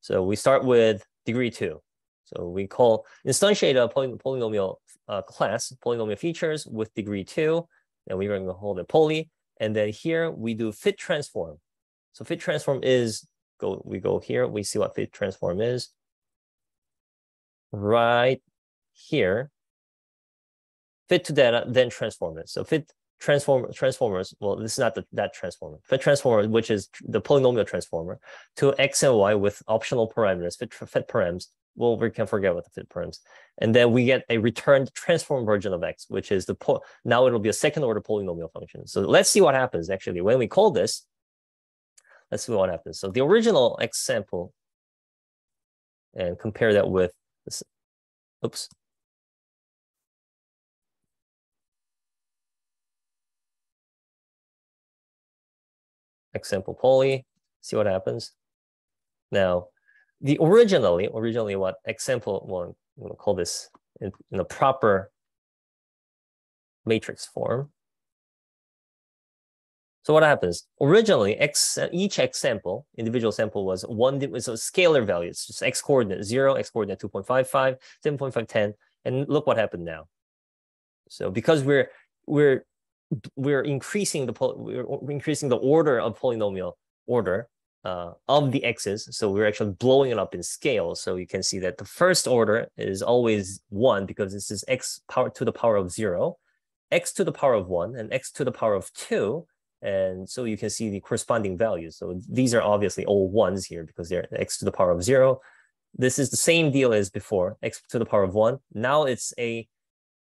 So we start with degree two. So we call instantiate a poly polynomial uh, class, polynomial features with degree two, and we're going to hold a poly. And then here we do fit transform. So fit transform is go we go here, we see what fit transform is right here, fit to data, then transform it. So fit transform transformers, well, this is not the, that transformer. Fit transformer, which is the polynomial transformer, to x and y with optional parameters, fit, fit params. Well, we can forget what the fit params. And then we get a returned transform version of x, which is the, po now it'll be a second order polynomial function. So let's see what happens actually. When we call this, let's see what happens. So the original x sample and compare that with this, oops. X sample poly, see what happens. Now, the originally, originally what example, well, we'll call this in, in a proper matrix form. So what happens? Originally, x each x sample, individual sample was one was a scalar value. It's just x coordinate zero, x coordinate 2.55, 7.510, and look what happened now. So because we're we're we're increasing the we're increasing the order of polynomial order uh, of the x's, so we're actually blowing it up in scale. So you can see that the first order is always one because this is x power to the power of zero, x to the power of one, and x to the power of two and so you can see the corresponding values. So these are obviously all ones here because they're x to the power of zero. This is the same deal as before, x to the power of one. Now it's a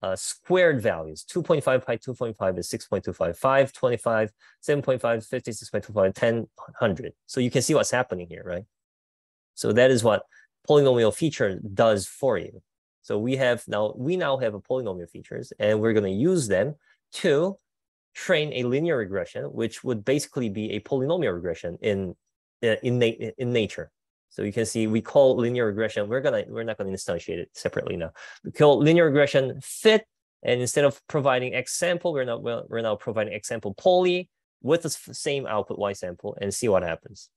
uh, squared values. 2.5 pi 2.5 is 6.255, 25, 7.5, 56.25, 10, 100. So you can see what's happening here, right? So that is what polynomial feature does for you. So we have now, we now have a polynomial features and we're going to use them to train a linear regression, which would basically be a polynomial regression in uh, in, in nature. So you can see we call linear regression. We're gonna we're not gonna instantiate it separately now. We call linear regression fit, and instead of providing x sample, we're now we're now providing x sample poly with the same output y sample and see what happens.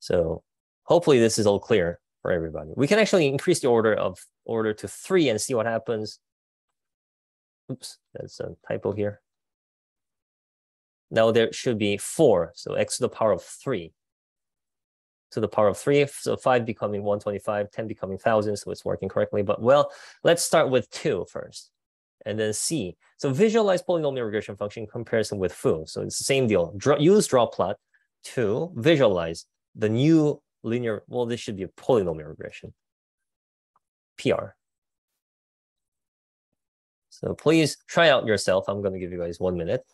So hopefully this is all clear for everybody. We can actually increase the order of order to three and see what happens. Oops, that's a typo here. Now there should be four, so x to the power of three. To the power of three, so five becoming 125, 10 becoming 1,000, so it's working correctly. But well, let's start with two first, and then C. So visualize polynomial regression function comparison with foo. So it's the same deal. Draw, use draw plot to visualize the new linear, well, this should be a polynomial regression, PR. So please try out yourself. I'm going to give you guys one minute.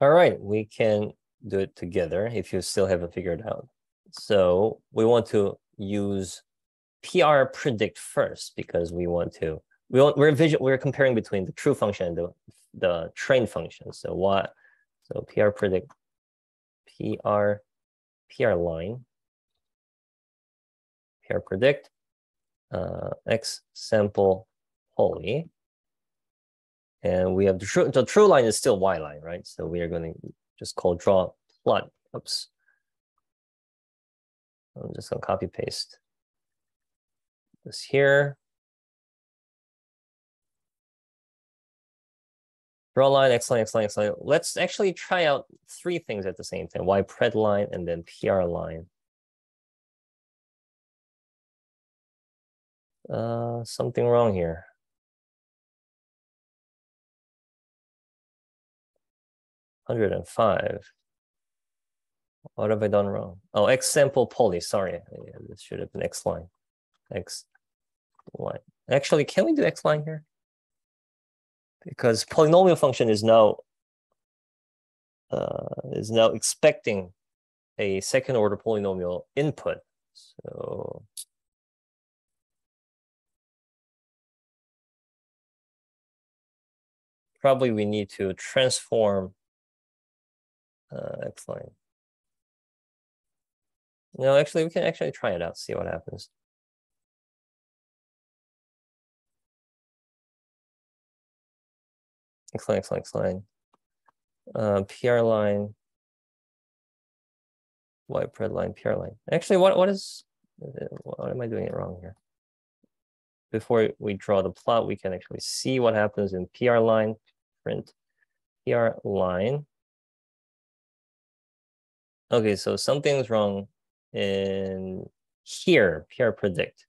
All right, we can do it together if you still haven't figured out. So we want to use PR predict first because we want to we want, we're visual we're comparing between the true function and the the train function. So what so PR predict PR PR line PR predict uh, X sample poly and we have the true, the true line is still y line, right? So we are going to just call draw plot. Oops. I'm just going to copy paste this here. Draw line, X line, X line, X line. Let's actually try out three things at the same time. Y pred line and then PR line. Uh, something wrong here. 105. What have I done wrong? Oh, X sample poly, sorry. Yeah, this should have been X line. X line. Actually, can we do X line here? Because polynomial function is now uh, is now expecting a second order polynomial input. So probably we need to transform uh, line. No, actually, we can actually try it out, see what happens. Line, X line, Uh, PR line. y pred line, PR line. Actually, what what is, what am I doing it wrong here? Before we draw the plot, we can actually see what happens in PR line, print PR line. Okay, so something's wrong in here, PR predict.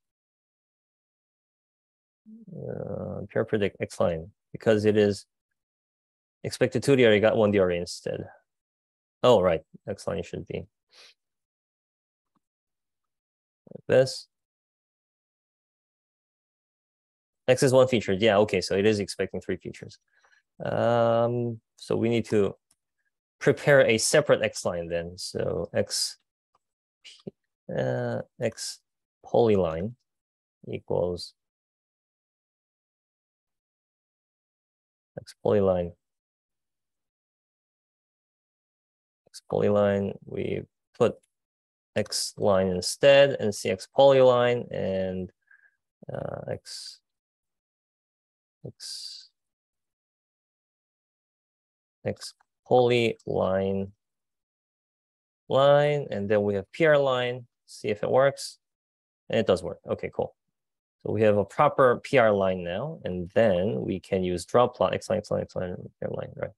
Uh, PR predict X line because it is expected 2D array got 1D array instead. Oh, right. X line should be like this. X is one feature. Yeah, okay, so it is expecting three features. Um, so we need to prepare a separate x line then. So x uh, x polyline equals x polyline x polyline. We put x line instead and cx polyline and uh, x x x poly line line, and then we have PR line, see if it works. And it does work. Okay, cool. So we have a proper PR line now, and then we can use draw plot, X line, X line, X line, PR line, right?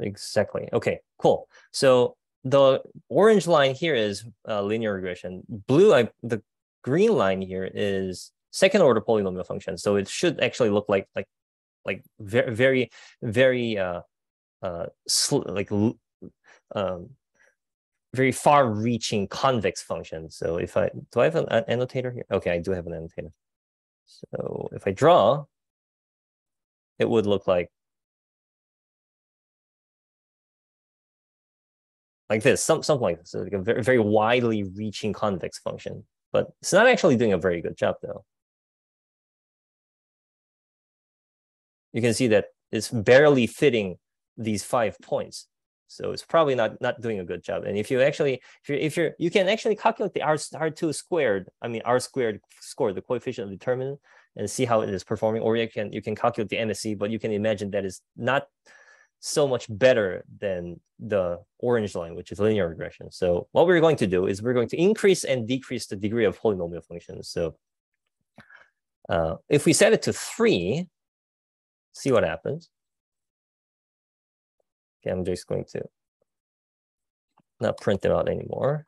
Exactly. Okay, cool. So the orange line here is uh, linear regression. Blue, I, the green line here is second order polynomial function. So it should actually look like like like very very very uh, uh, like um, very far-reaching convex function. So if I do I have an annotator here? Okay, I do have an annotator. So if I draw, it would look like like this, some, something like this, so like a very, very widely reaching convex function. But it's not actually doing a very good job though. You can see that it's barely fitting these five points. So it's probably not not doing a good job. And if you actually, if you're, if you're, you can actually calculate the R R two squared. I mean R squared score, the coefficient of determinant, and see how it is performing. Or you can you can calculate the MSE, but you can imagine that is not so much better than the orange line, which is linear regression. So what we're going to do is we're going to increase and decrease the degree of polynomial functions. So uh, if we set it to three, see what happens. Okay, I'm just going to not print them out anymore.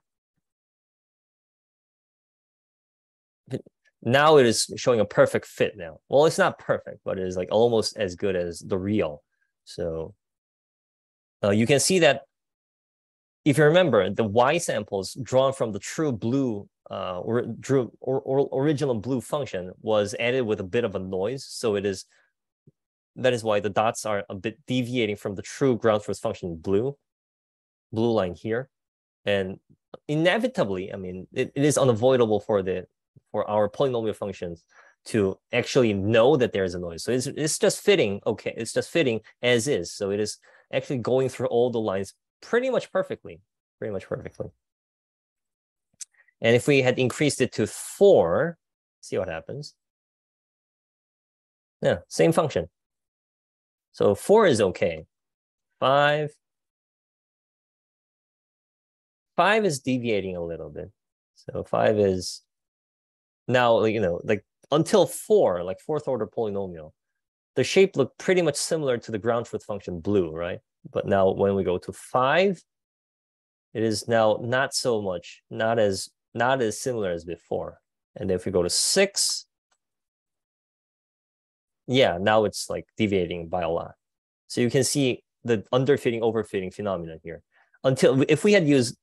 Now it is showing a perfect fit now. Well, it's not perfect, but it is like almost as good as the real. So uh, you can see that if you remember, the Y samples drawn from the true blue uh, or, drew, or, or original blue function was added with a bit of a noise. So it is that is why the dots are a bit deviating from the true ground truth function blue, blue line here. And inevitably, I mean, it, it is unavoidable for the for our polynomial functions to actually know that there is a noise. So it's, it's just fitting, okay, it's just fitting as is. So it is actually going through all the lines pretty much perfectly, pretty much perfectly. And if we had increased it to four, see what happens. Yeah, same function. So four is okay. Five. Five is deviating a little bit. So five is now, you know, like until four, like fourth order polynomial, the shape looked pretty much similar to the ground truth function blue, right? But now when we go to five, it is now not so much, not as not as similar as before. And then if we go to six, yeah, now it's like deviating by a lot. So you can see the underfitting, overfitting phenomenon here. Until if we had used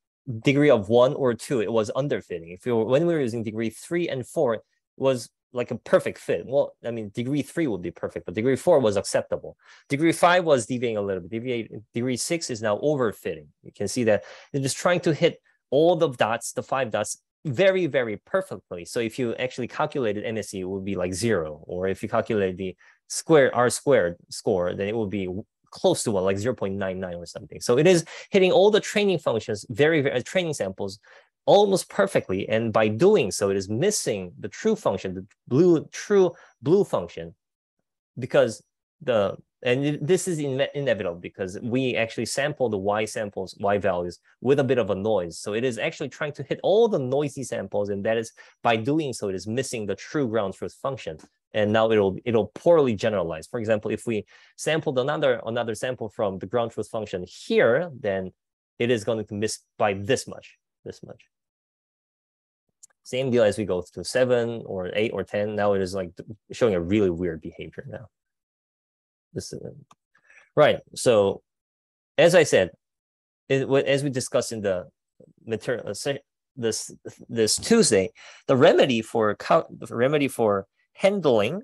degree of one or two, it was underfitting. If we were, when we were using degree three and four, it was like a perfect fit. Well, I mean, degree three would be perfect, but degree four was acceptable. Degree five was deviating a little bit. Deviate, degree six is now overfitting. You can see that they're just trying to hit all the dots, the five dots, very, very perfectly. So if you actually calculated MSE, it would be like zero. Or if you calculate the square R squared score, then it will be close to one, like 0.99 or something. So it is hitting all the training functions, very, very uh, training samples almost perfectly. And by doing so, it is missing the true function, the blue true blue function, because the and this is in, inevitable because we actually sample the y samples, y values with a bit of a noise. So it is actually trying to hit all the noisy samples, and that is by doing so, it is missing the true ground truth function. And now it'll it'll poorly generalize. For example, if we sampled another another sample from the ground truth function here, then it is going to miss by this much, this much. Same deal as we go to seven or eight or 10. Now it is like showing a really weird behavior now. This is right. So as I said, it, as we discussed in the material uh, this this Tuesday, the remedy for the remedy for handling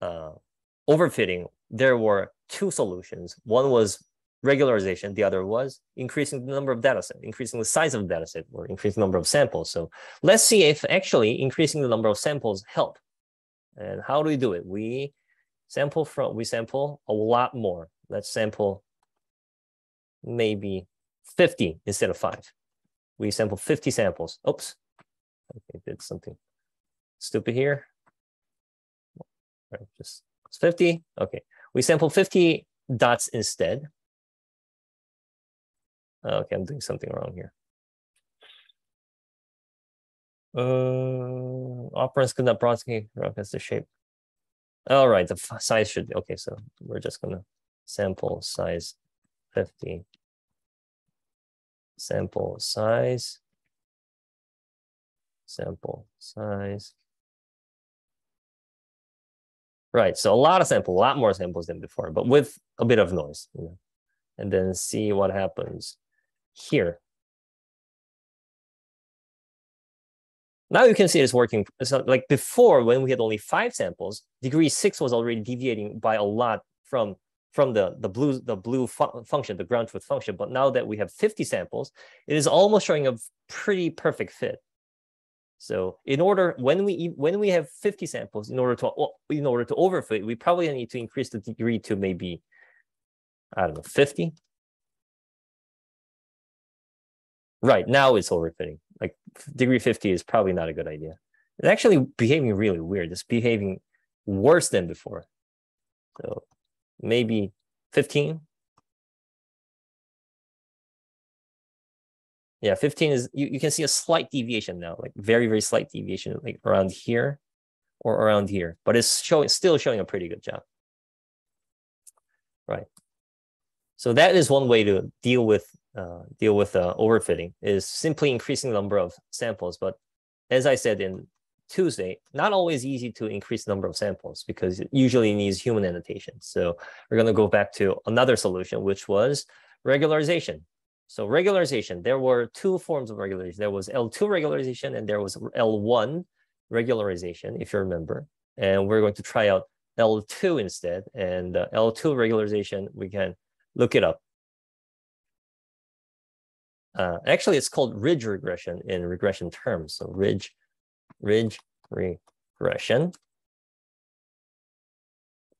uh, overfitting, there were two solutions. One was regularization. The other was increasing the number of data set, increasing the size of the data set, or increasing the number of samples. So let's see if actually increasing the number of samples help. And how do we do it? We sample from, we sample a lot more. Let's sample maybe 50 instead of five. We sample 50 samples. Oops, I did something stupid here. Right, just it's 50. Okay, we sample 50 dots instead. Okay, I'm doing something wrong here. Uh, operands could not broadcast the shape. All right, the size should be, okay, so we're just gonna sample size 50. Sample size, sample size. Right, so a lot of sample, a lot more samples than before, but with a bit of noise, you know, and then see what happens here. Now you can see it's working. So like before, when we had only five samples, degree six was already deviating by a lot from from the the blue the blue fu- function, the ground truth function. But now that we have 50 samples, it is almost showing a pretty perfect fit. So in order when we when we have 50 samples, in order to in order to overfit, we probably need to increase the degree to maybe I don't know 50. Right now it's overfitting. Degree 50 is probably not a good idea. It's actually behaving really weird. It's behaving worse than before. So maybe 15. Yeah, 15 is, you, you can see a slight deviation now, like very, very slight deviation, like around here or around here, but it's showing, still showing a pretty good job. Right. So that is one way to deal with uh, deal with uh, overfitting is simply increasing the number of samples. But as I said in Tuesday, not always easy to increase the number of samples because it usually needs human annotation. So we're going to go back to another solution, which was regularization. So regularization, there were two forms of regularization. There was L2 regularization and there was L1 regularization, if you remember. And we're going to try out L2 instead. And uh, L2 regularization, we can look it up. Uh, actually, it's called ridge regression in regression terms. So ridge ridge regression.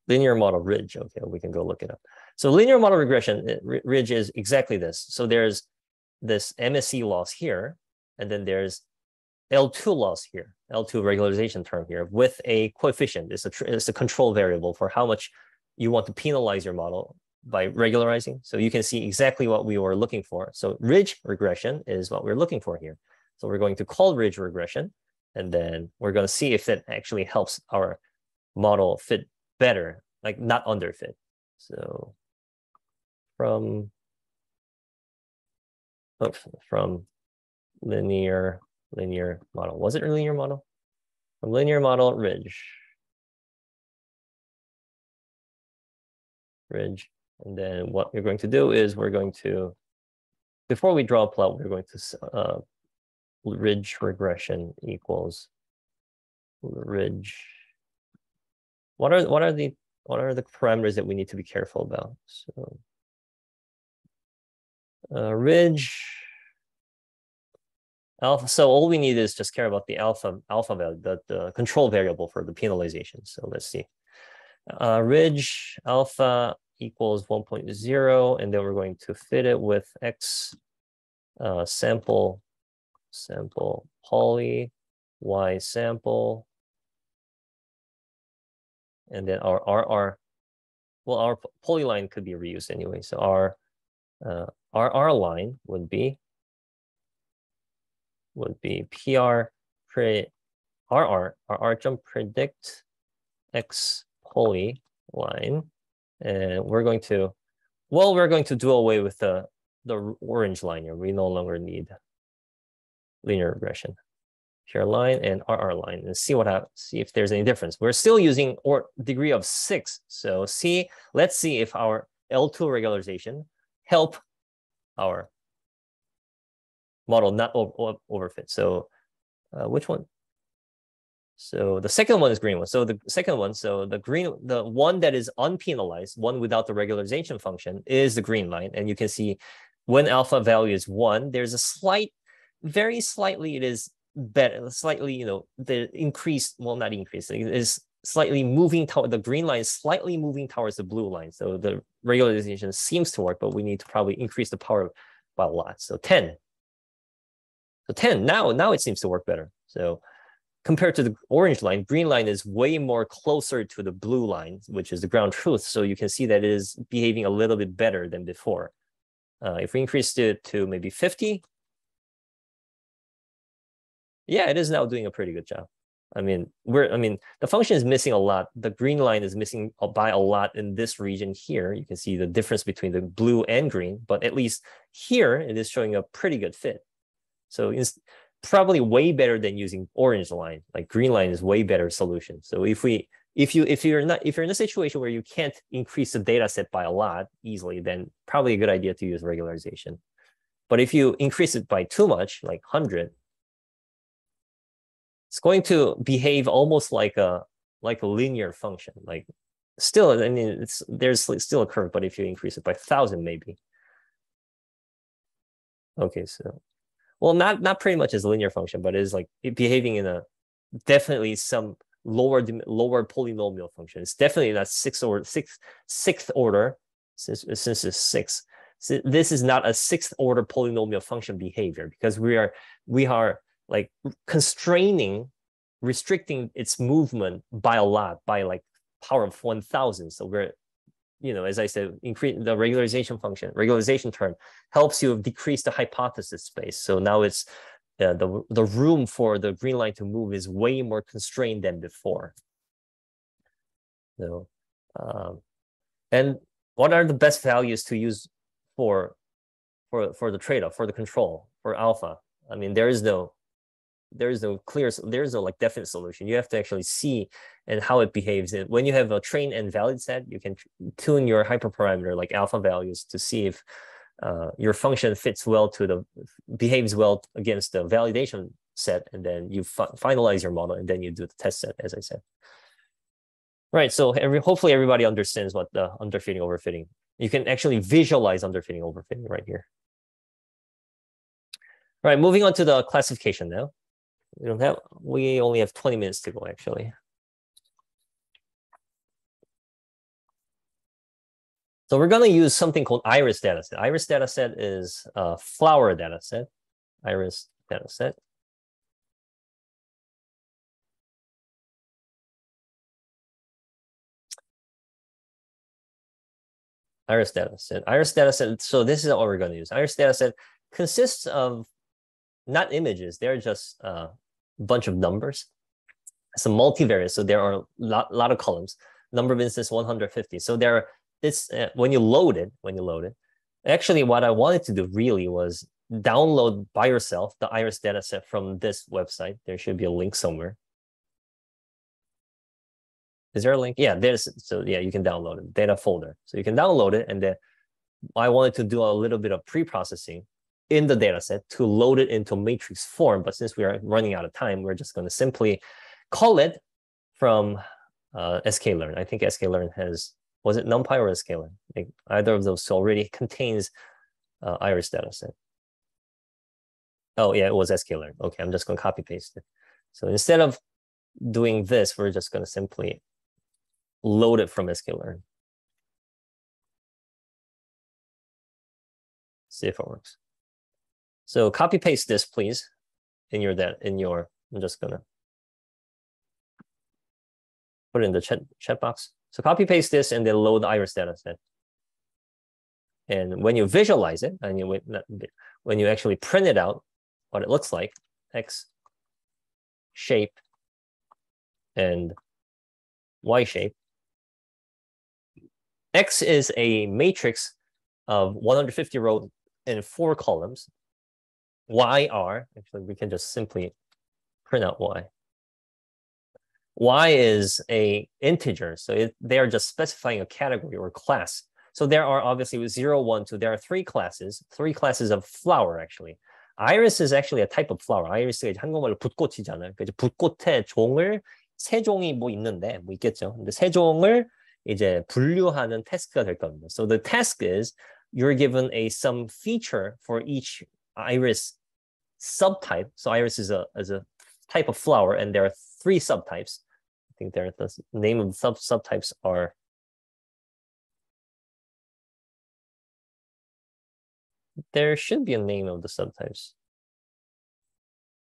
Linear model ridge. Okay, we can go look it up. So linear model regression uh, ridge is exactly this. So there's this MSE loss here, and then there's L2 loss here, L2 regularization term here with a coefficient. It's a, it's a control variable for how much you want to penalize your model by regularizing. So you can see exactly what we were looking for. So ridge regression is what we're looking for here. So we're going to call ridge regression. And then we're going to see if that actually helps our model fit better, like not underfit. So from, oh, from linear, linear model. Was it linear model? From linear model, ridge. Ridge. And then what we're going to do is we're going to, before we draw a plot, we're going to uh, ridge regression equals ridge. What are what are the what are the parameters that we need to be careful about? So uh, ridge alpha. So all we need is just care about the alpha alpha value, the, the control variable for the penalization. So let's see. Uh, ridge alpha equals 1.0, and then we're going to fit it with x uh, sample sample poly, y sample, and then our RR, well, our polyline could be reused anyway. So our uh, RR line would be would be PR pre RR, RR jump predict X poly line. And we're going to, well, we're going to do away with the, the orange line here. We no longer need linear regression. Pure line and RR line and see what happens, see if there's any difference. We're still using or degree of six. So see, let's see if our L2 regularization help our model not over, overfit. So uh, which one? So the second one is green one. So the second one, so the green, the one that is unpenalized, one without the regularization function is the green line. And you can see when alpha value is one, there's a slight very slightly it is better, slightly, you know, the increase, well, not increase, it is slightly moving toward the green line is slightly moving towards the blue line. So the regularization seems to work, but we need to probably increase the power by a lot. So 10. So 10, now, now it seems to work better. So compared to the orange line, green line is way more closer to the blue line, which is the ground truth. So you can see that it is behaving a little bit better than before. Uh, if we increase it to maybe 50, yeah, it is now doing a pretty good job. I mean, we're I mean, the function is missing a lot. The green line is missing by a lot in this region here. You can see the difference between the blue and green, but at least here it is showing a pretty good fit. So probably way better than using orange line. Like green line is way better solution. So if we if you if you're not if you're in a situation where you can't increase the data set by a lot easily, then probably a good idea to use regularization. But if you increase it by too much, like 100, it's going to behave almost like a like a linear function. Like still, I mean, it's there's still a curve, but if you increase it by thousand, maybe. Okay, so, well, not not pretty much as a linear function, but it is like behaving in a definitely some lower lower polynomial function. It's definitely not sixth order, sixth sixth order since since it's six. So this is not a sixth order polynomial function behavior because we are we are like constraining, restricting its movement by a lot, by like power of 1000. So we're, you know, as I said, increase the regularization function, regularization term helps you decrease the hypothesis space. So now it's uh, the, the room for the green line to move is way more constrained than before. So, um, and what are the best values to use for, for, for the trade-off, for the control, for alpha? I mean, there is no there is no clear there is no like definite solution. You have to actually see and how it behaves and when you have a train and valid set you can tune your hyperparameter like alpha values to see if uh, your function fits well to the behaves well against the validation set and then you fi finalize your model and then you do the test set as i said. Right so every hopefully everybody understands what the underfitting overfitting you can actually visualize underfitting overfitting right here. Right, moving on to the classification now. We don't have, we only have 20 minutes to go actually. So we're going to use something called iris dataset. Iris dataset is a flower dataset, iris dataset. Iris dataset. Iris dataset. So this is what we're going to use. Iris dataset consists of not images. They're just a bunch of numbers. It's a multivariate, so there are a lot, lot of columns. Number of instances 150. So there are this uh, when you load it, when you load it. Actually, what I wanted to do really was download by yourself the iris dataset from this website. There should be a link somewhere. Is there a link? Yeah, there's so yeah, you can download it, data folder. So you can download it, and then I wanted to do a little bit of pre-processing in the dataset to load it into matrix form. But since we are running out of time, we're just going to simply call it from uh, sklearn. I think sklearn has, was it NumPy or sklearn? Like either of those already contains uh, iris dataset. Oh yeah, it was sklearn. Okay, I'm just going to copy paste it. So instead of doing this, we're just going to simply load it from sklearn. See if it works. So copy paste this, please, in your that in your. I'm just gonna put it in the chat chat box. So copy paste this and then load the iris data set. And when you visualize it, and you when you actually print it out, what it looks like, X shape and Y shape. X is a matrix of 150 rows and four columns YR, actually we can just simply print out Y. Y is a integer, so it, they are just specifying a category or class. So there are obviously with 0, 1, 2, there are three classes, three classes of flower actually. Iris is actually a type of flower. iris가 한국말로 붓꽃이잖아요. 그래서 붓꽃의 종을 세 종이 뭐 있는데 뭐 있겠죠. 근데 세 종을 이제 분류하는 태스크가 될 겁니다. So the task is you're given a some feature for each iris subtype. So iris is a is a type of flower, and there are three subtypes. I think there the name of the sub subtypes are. There should be a name of the subtypes.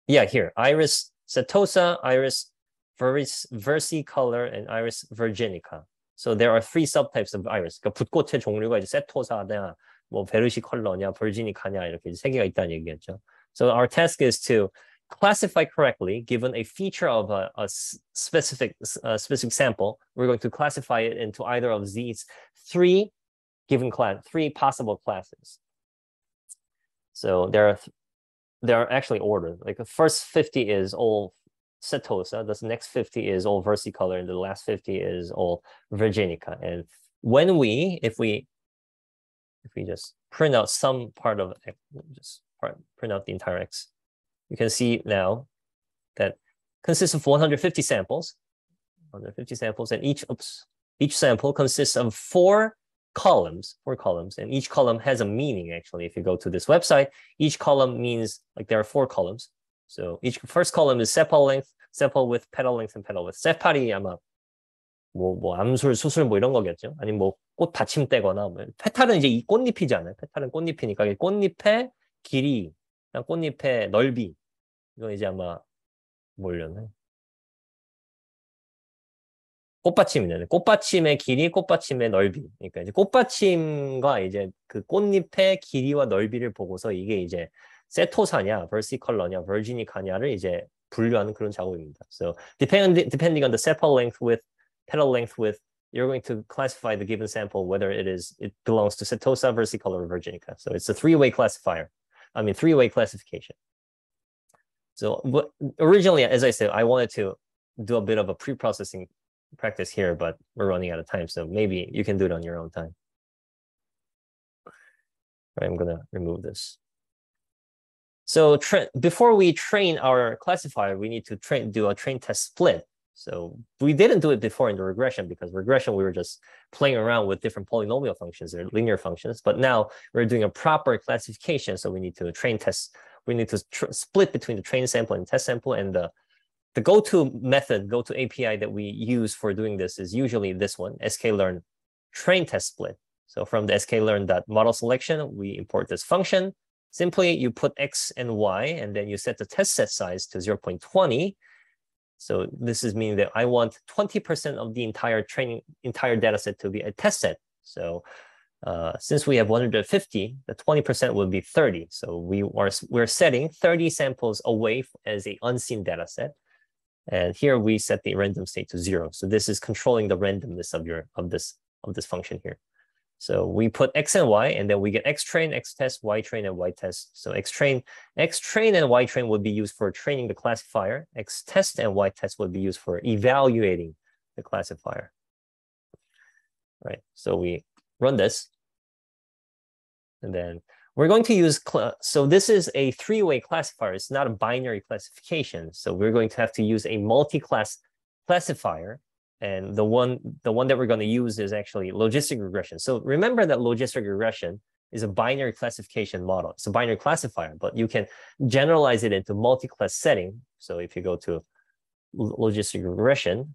Yeah, here iris setosa, iris versicolor, and iris virginica. So there are three subtypes of iris. 그러니까 붓꽃의 종류가 이제 세토사냐, 뭐 베르시 컬러냐, 버지니카냐 이렇게 세 개가 있다는 얘기겠죠. so our task is to classify correctly, given a feature of a, a specific, a specific sample, we're going to classify it into either of these three given class, three possible classes. So there are, there are actually ordered. Like the first 50 is all setosa, the next 50 is all versicolor, and the last 50 is all virginica. And when we, if we, if we just print out some part of it, just print out the entire X. You can see now that consists of 150 samples, 150 samples, and each, oops, each sample consists of four columns, four columns, and each column has a meaning actually. If you go to this website, each column means like there are four columns. So each first column is sepal length, sepal width, petal length, and petal width. 세팔이 아마 뭐, 뭐 암술, 수술 뭐 이런 거겠죠. 아니면 뭐꽃 받침대거나 뭐. 페탈은 이제 이 꽃잎이지 않아요. 페탈은 꽃잎이니까 꽃잎의 길이, 꽃잎의 넓이. 이거 이제 아마 뭐려나 꽃받침이네. 꽃받침의 길이, 꽃받침의 넓이. 그러니까 이제 꽃받침과 이제 그 꽃잎의 길이와 넓이를 보고서 이게 이제 세토사냐, 버시컬러냐, 버지니카냐를 이제 분류하는 그런 작업입니다. So depending depending on the sepal length with petal length width, you're going to classify the given sample whether it is it belongs to setosa, versicolor, or virginica. So it's a three-way classifier. I mean three-way classification. So originally, as I said, I wanted to do a bit of a pre-processing practice here, but we're running out of time. So maybe you can do it on your own time. Right, I'm gonna remove this. So before we train our classifier, we need to train do a train test split. So we didn't do it before in the regression because regression, we were just playing around with different polynomial functions or linear functions. But now we're doing a proper classification. So we need to train test, we need to split between the train sample and test sample. And the, the go-to method, go-to API that we use for doing this is usually this one, sklearn train test split. So from the sklearn.model selection, we import this function. Simply you put X and Y, and then you set the test set size to 0.20 so this is meaning that I want 20% of the entire training, entire data set to be a test set. So uh, since we have 150, the 20% will be 30. So we are we're setting 30 samples away as a unseen data set. And here we set the random state to zero. So this is controlling the randomness of your of this of this function here. So we put X and Y, and then we get X train, X test, Y train, and Y test. So X train, X train and Y train would be used for training the classifier. X test and Y test would be used for evaluating the classifier. Right, so we run this. And then we're going to use, so this is a three-way classifier. It's not a binary classification. So we're going to have to use a multi-class classifier and the one, the one that we're going to use is actually logistic regression. So remember that logistic regression is a binary classification model. It's a binary classifier, but you can generalize it into multi-class setting. So if you go to logistic regression,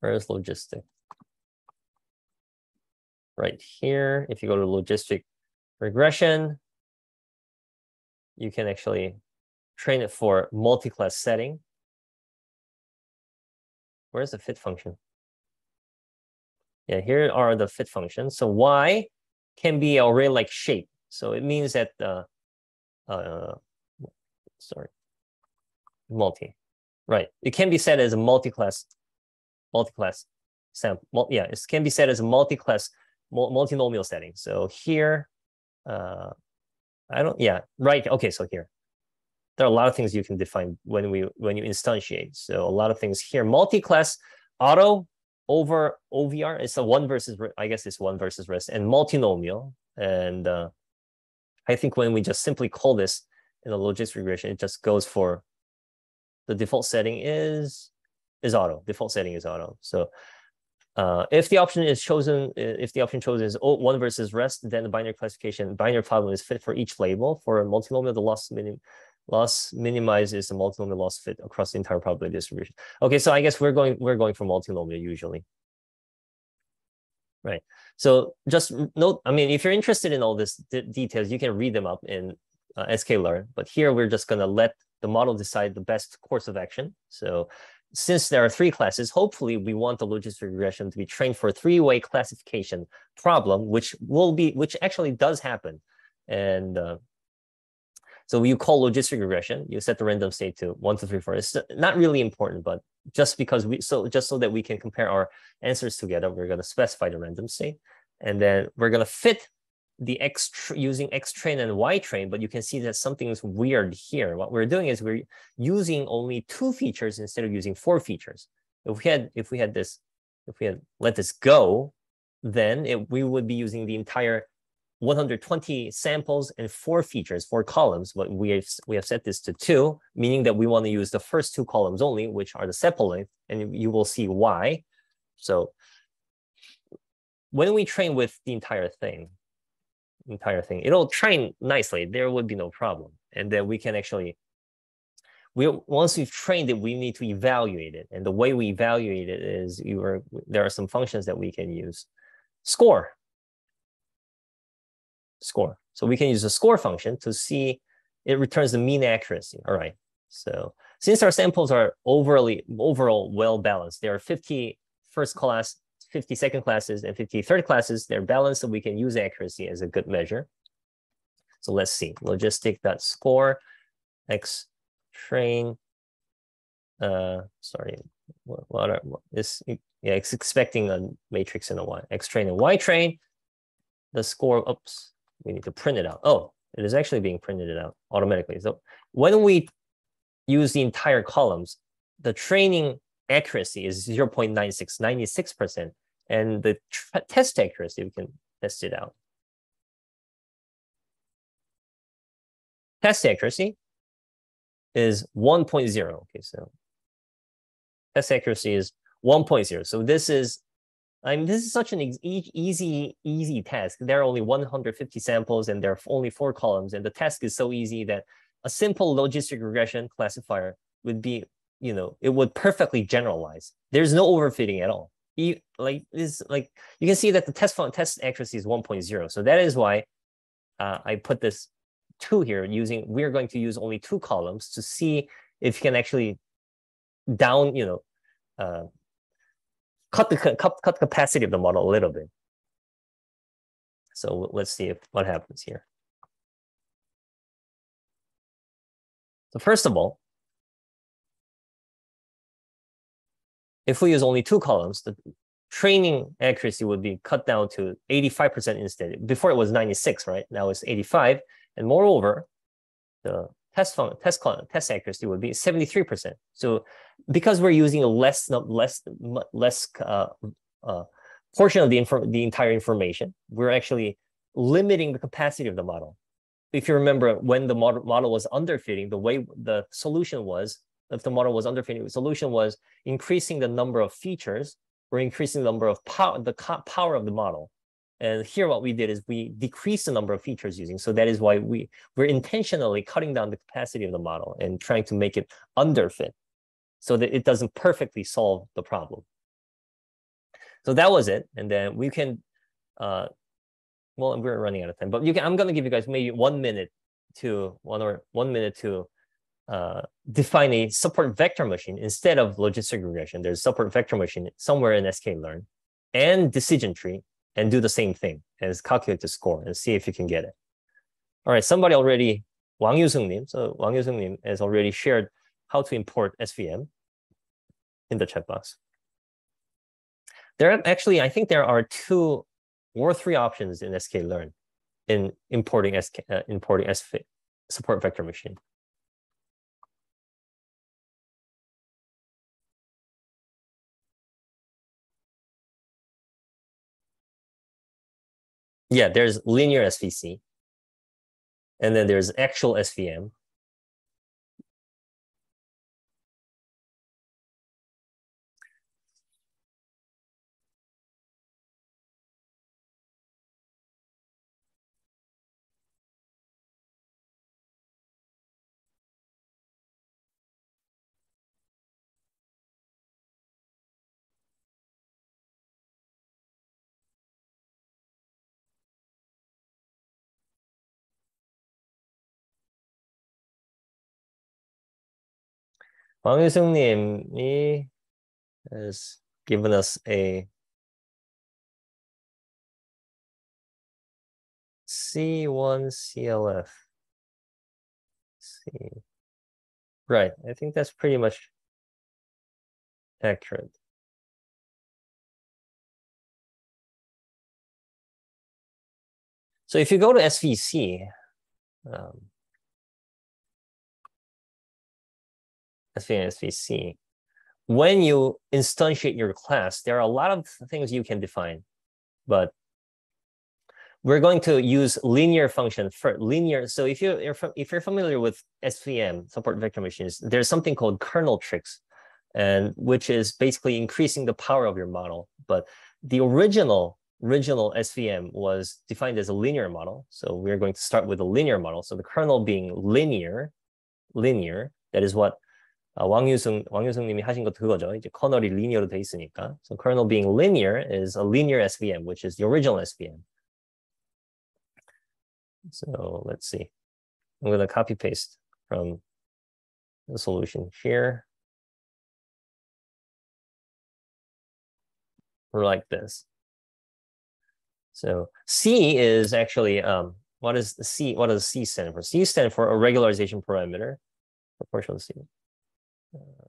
where is logistic? Right here, if you go to logistic regression, you can actually train it for multi-class setting. Where's the fit function? Yeah, here are the fit functions. So y can be array-like shape. So it means that uh, uh, sorry, multi, right? It can be set as a multi-class, multi-class sample. Yeah, it can be set as a multi-class multinomial setting. So here, uh, I don't, yeah, right. Okay, so here, there are a lot of things you can define when we when you instantiate. So a lot of things here, multi-class auto over OVR is a one versus, I guess it's one versus rest and multinomial. And uh, I think when we just simply call this in a logistic regression, it just goes for the default setting is is auto. Default setting is auto. So uh, if the option is chosen, if the option chosen is one versus rest, then the binary classification, binary problem is fit for each label. For a multinomial, the loss minim loss minimize is the multinomial loss fit across the entire probability distribution. Okay, so I guess we're going we're going for multinomial usually. Right. So just note, I mean, if you're interested in all these details, you can read them up in uh, sklearn. But here we're just going to let the model decide the best course of action. So since there are three classes, hopefully we want the logistic regression to be trained for a three-way classification problem, which will be, which actually does happen. And uh, so you call logistic regression, you set the random state to one, two, three, four. It's not really important, but just because we, so just so that we can compare our answers together, we're going to specify the random state. And then we're going to fit the X using X train and Y train, but you can see that something's weird here. What we're doing is we're using only two features instead of using four features. If we had if we had this, if we had let this go, then it, we would be using the entire 120 samples and four features, four columns, but we have, we have set this to two, meaning that we want to use the first two columns only, which are the sepal length, and you will see why. So when we train with the entire thing, entire thing, it'll train nicely. There would be no problem. And then we can actually, we once we've trained it, we need to evaluate it. And the way we evaluate it is you are, there are some functions that we can use. Score, score. So we can use the score function to see it returns the mean accuracy. All right. So since our samples are overly overall well balanced, there are 50 first class, 50 second classes, and 50 third classes. They're balanced, so we can use accuracy as a good measure. So let's see. Logistic.score x train. Uh, sorry, what, what are what is yeah? It's expecting a matrix and a y. X train and y train. The score. Oops we need to print it out. Oh, it is actually being printed out automatically. So when we use the entire columns, the training accuracy is 0 0.96, 96%. And the test accuracy, we can test it out. Test accuracy is 1.0. Okay, so test accuracy is 1.0. So this is I mean, this is such an easy, easy task. There are only 150 samples and there are only four columns. And the task is so easy that a simple logistic regression classifier would be, you know, it would perfectly generalize. There's no overfitting at all. You, like this, like you can see that the test test accuracy is 1.0. So that is why uh, I put this two here using, we're going to use only two columns to see if you can actually down, you know, uh, cut the cut, cut capacity of the model a little bit. So let's see if what happens here. So first of all, if we use only two columns, the training accuracy would be cut down to 85% instead. Before it was 96, right? Now it's 85. And moreover, the test fun, test test accuracy would be 73%. So because we're using a less less less uh, uh, portion of the info, the entire information, we're actually limiting the capacity of the model. If you remember when the model, model was underfitting, the way the solution was, if the model was underfitting, the solution was increasing the number of features or increasing the number of power, the power of the model. And here what we did is we decreased the number of features using. So that is why we, we're intentionally cutting down the capacity of the model and trying to make it underfit so that it doesn't perfectly solve the problem. So that was it. And then we can, uh, well, we're running out of time, but you can, I'm going to give you guys maybe one minute to one or one minute to uh, define a support vector machine instead of logistic regression. There's support vector machine somewhere in sklearn and decision tree and do the same thing as calculate the score and see if you can get it. All right, somebody already, Wang Yusung-nim, so Wang Yusung-nim has already shared how to import SVM in the chat box. There are actually, I think there are two or three options in sklearn in importing SK, uh, importing SV, support vector machine. Yeah, there's linear SVC. And then there's actual SVM. Wang Yusung님, he has given us a C1CLF. see. Right, I think that's pretty much accurate. So if you go to SVC, um, SVC, when you instantiate your class, there are a lot of things you can define. But we're going to use linear function for linear. So if you, you're if you're familiar with SVM support vector machines, there's something called kernel tricks, and which is basically increasing the power of your model. But the original original SVM was defined as a linear model. So we're going to start with a linear model. So the kernel being linear, linear. That is what 아, 왕유승 왕유승님이 하신 것도 그거죠. 이제 커널이 linear로 돼 있으니까. So kernel being linear is a linear SVM, which is the original SVM. So let's see. I'm going to copy paste from the solution here. Like this. So C is actually um, what is C? What does C stand for? C stand for a regularization parameter, proportional to C. Uh,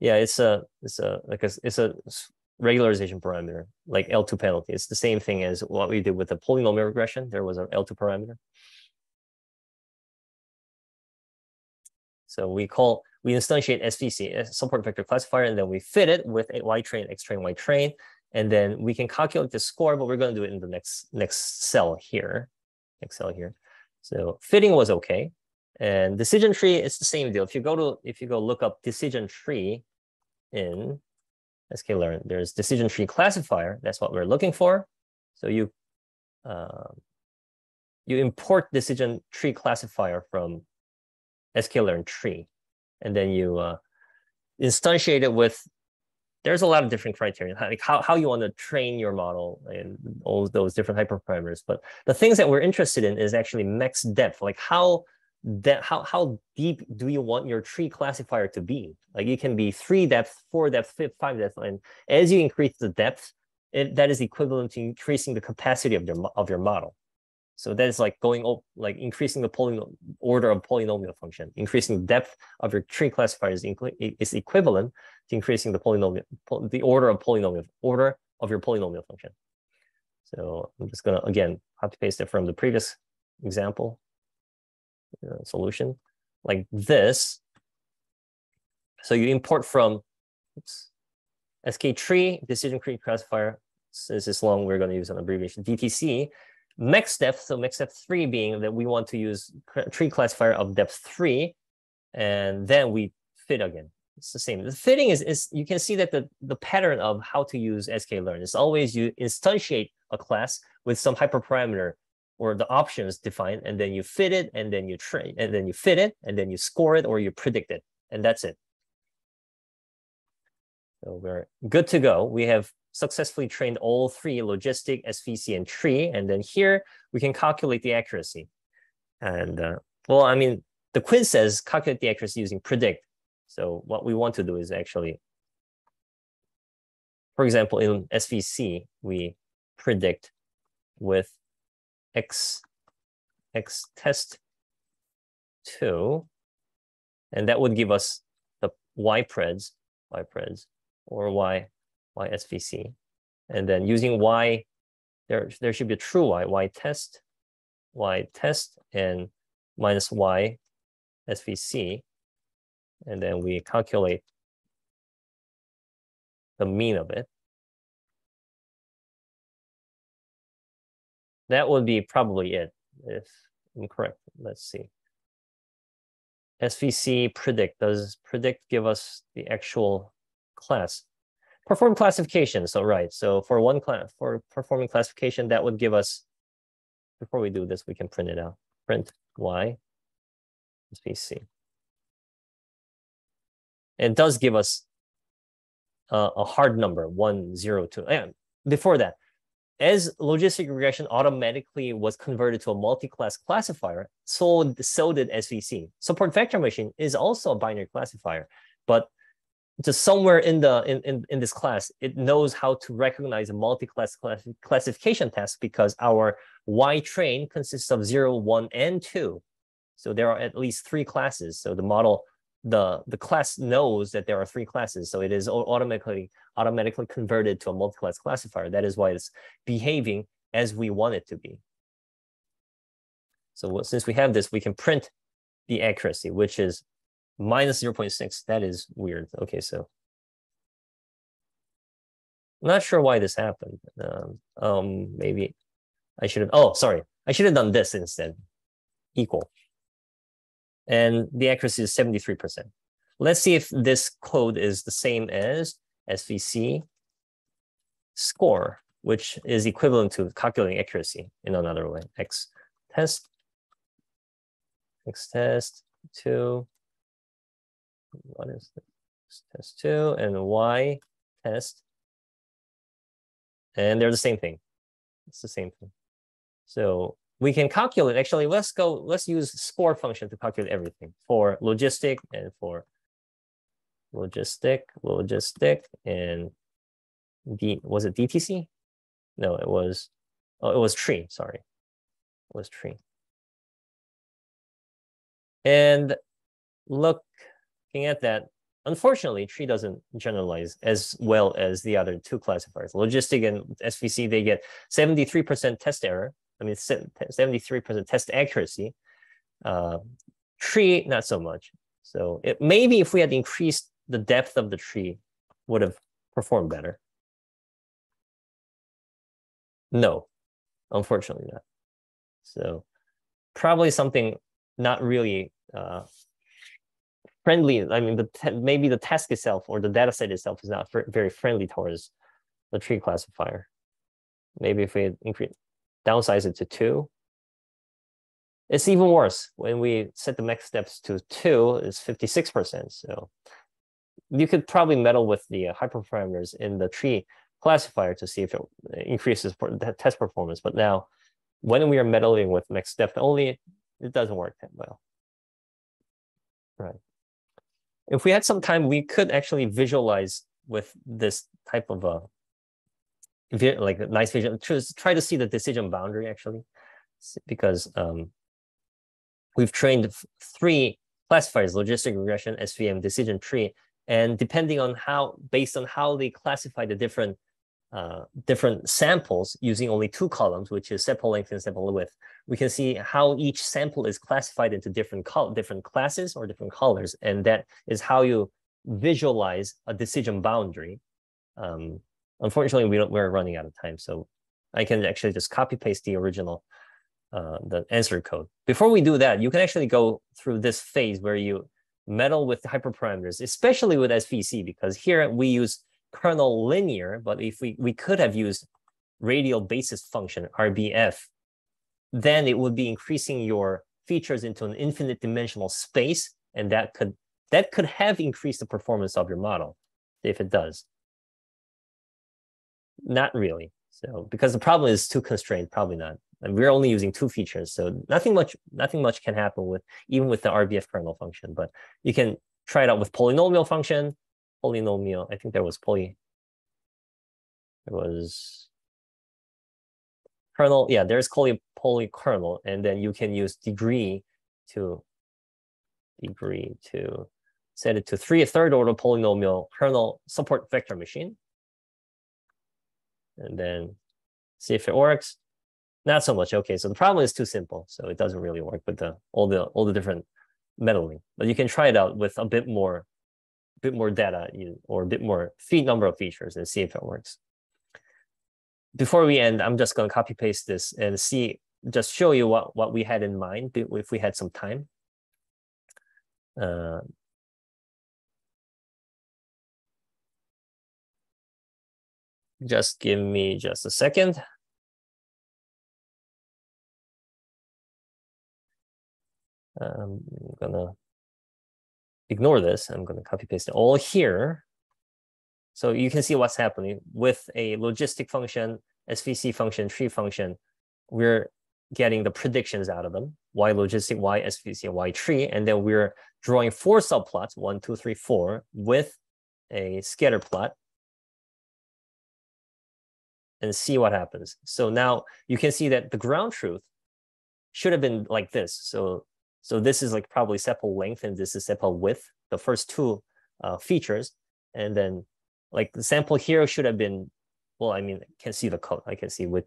yeah, it's a it's a like a it's a regularization parameter like L2 penalty. It's the same thing as what we did with the polynomial regression. There was an L2 parameter. So we call we instantiate SVC, support vector classifier, and then we fit it with a Y train, X train, Y train, and then we can calculate the score, but we're going to do it in the next next cell here, next cell here. So fitting was okay. And decision tree is the same deal. If you go to if you go look up decision tree in sklearn, there's decision tree classifier. That's what we're looking for. So you uh, you import decision tree classifier from sklearn tree, and then you uh, instantiate it with. There's a lot of different criteria, like how, how you want to train your model and all those different hyperparameters. But the things that we're interested in is actually max depth, like how that how how deep do you want your tree classifier to be? Like it can be three depth, four depth, five depth, and as you increase the depth, it, that is equivalent to increasing the capacity of your of your model. So that is like going up, like increasing the polynomial order of polynomial function. Increasing the depth of your tree classifier is, is equivalent to increasing the polynomial the order of polynomial order of your polynomial function. So I'm just gonna again copy paste it from the previous example uh, solution like this. So you import from oops, SK tree, decision tree classifier. Since it's long, we're going to use an abbreviation DTC. Max depth, so next step three being that we want to use tree classifier of depth three, and then we fit again. It's the same. The fitting is, is you can see that the, the pattern of how to use sklearn is always you instantiate a class with some hyperparameter or the options defined, and then you fit it, and then you train, and then you fit it, and then you score it, or you predict it, and that's it. So we're good to go. We have successfully trained all three logistic, SVC, and tree, and then here we can calculate the accuracy. And uh, well, I mean, the quiz says calculate the accuracy using predict. So what we want to do is actually, for example, in SVC, we predict with x x test 2 and that would give us the y preds y preds or y y svc and then using y there there should be a true y y test y test and minus y svc and then we calculate the mean of it That would be probably it, if I'm correct. Let's see. SVC predict, does predict give us the actual class? Perform classification, so right. So for one class, for performing classification, that would give us, before we do this, we can print it out. Print Y, SVC. It does give us uh, a hard number, one, zero, two. And before that, as logistic regression automatically was converted to a multi-class classifier, so, so did SVC. Support vector machine is also a binary classifier, but just somewhere in the in, in, in this class, it knows how to recognize a multi-class class, classification test because our Y train consists of zero, one, and two. So there are at least three classes. So the model the the class knows that there are three classes, so it is automatically automatically converted to a multi-class classifier. That is why it's behaving as we want it to be. So since we have this, we can print the accuracy, which is minus 0.6. That is weird. Okay, so not sure why this happened. Um, um, maybe I should have, oh, sorry. I should have done this instead, equal. And the accuracy is 73%. Let's see if this code is the same as SVC score, which is equivalent to calculating accuracy in another way. X test, X test two, what is this? Test two and Y test. And they're the same thing. It's the same thing. So we can calculate, actually, let's go, let's use score function to calculate everything for logistic and for logistic, logistic, and D, was it DTC? No, it was, oh, it was tree, sorry. It was tree. And looking at that, unfortunately, tree doesn't generalize as well as the other two classifiers. Logistic and SVC, they get 73% test error. I mean, 73% test accuracy. Uh, tree, not so much. So it maybe if we had increased the depth of the tree, would have performed better. No, unfortunately not. So probably something not really uh, friendly. I mean, the maybe the task itself or the data set itself is not very friendly towards the tree classifier. Maybe if we increase, downsize it to two, it's even worse when we set the max steps to two, it's 56%. So you could probably meddle with the uh, hyperparameters in the tree classifier to see if it increases the test performance. But now, when we are meddling with max step only, it doesn't work that well. Right. If we had some time, we could actually visualize with this type of a like a nice vision. Try to see the decision boundary actually, because um, we've trained three classifiers: logistic regression, SVM, decision tree, and depending on how, based on how they classify the different uh, different samples using only two columns, which is sepal length and sepal width, we can see how each sample is classified into different different classes or different colors, and that is how you visualize a decision boundary. Um, unfortunately, we don't, we're running out of time, so I can actually just copy paste the original uh, the answer code. Before we do that, you can actually go through this phase where you meddle with hyperparameters, especially with SVC, because here we use kernel linear, but if we, we could have used radial basis function, RBF, then it would be increasing your features into an infinite dimensional space, and that could that could have increased the performance of your model if it does. Not really. So because the problem is too constrained, probably not. And we're only using two features, so nothing much nothing much can happen with even with the RBF kernel function. But you can try it out with polynomial function, polynomial. I think there was poly. There was kernel. Yeah, there's poly poly kernel, and then you can use degree to degree to set it to three third order polynomial kernel support vector machine, and then see if it works. Not so much. Okay, so the problem is too simple, so it doesn't really work with the all the all the different meddling. But you can try it out with a bit more bit more data or a bit more feed number of features and see if it works. Before we end, I'm just going to copy paste this and see, just show you what, what we had in mind if we had some time. Uh, just give me just a second. I'm gonna ignore this. I'm to copy paste it all here. So you can see what's happening with a logistic function, SVC function, tree function. We're getting the predictions out of them, y logistic, y SVC, y tree, and then we're drawing four subplots, one, two, three, four, with a scatter plot and see what happens. So now you can see that the ground truth should have been like this. So so this is like probably sepal length and this is sepal width, the first two uh, features. And then like the sample here should have been, well, I mean, I can see the code. I can see with,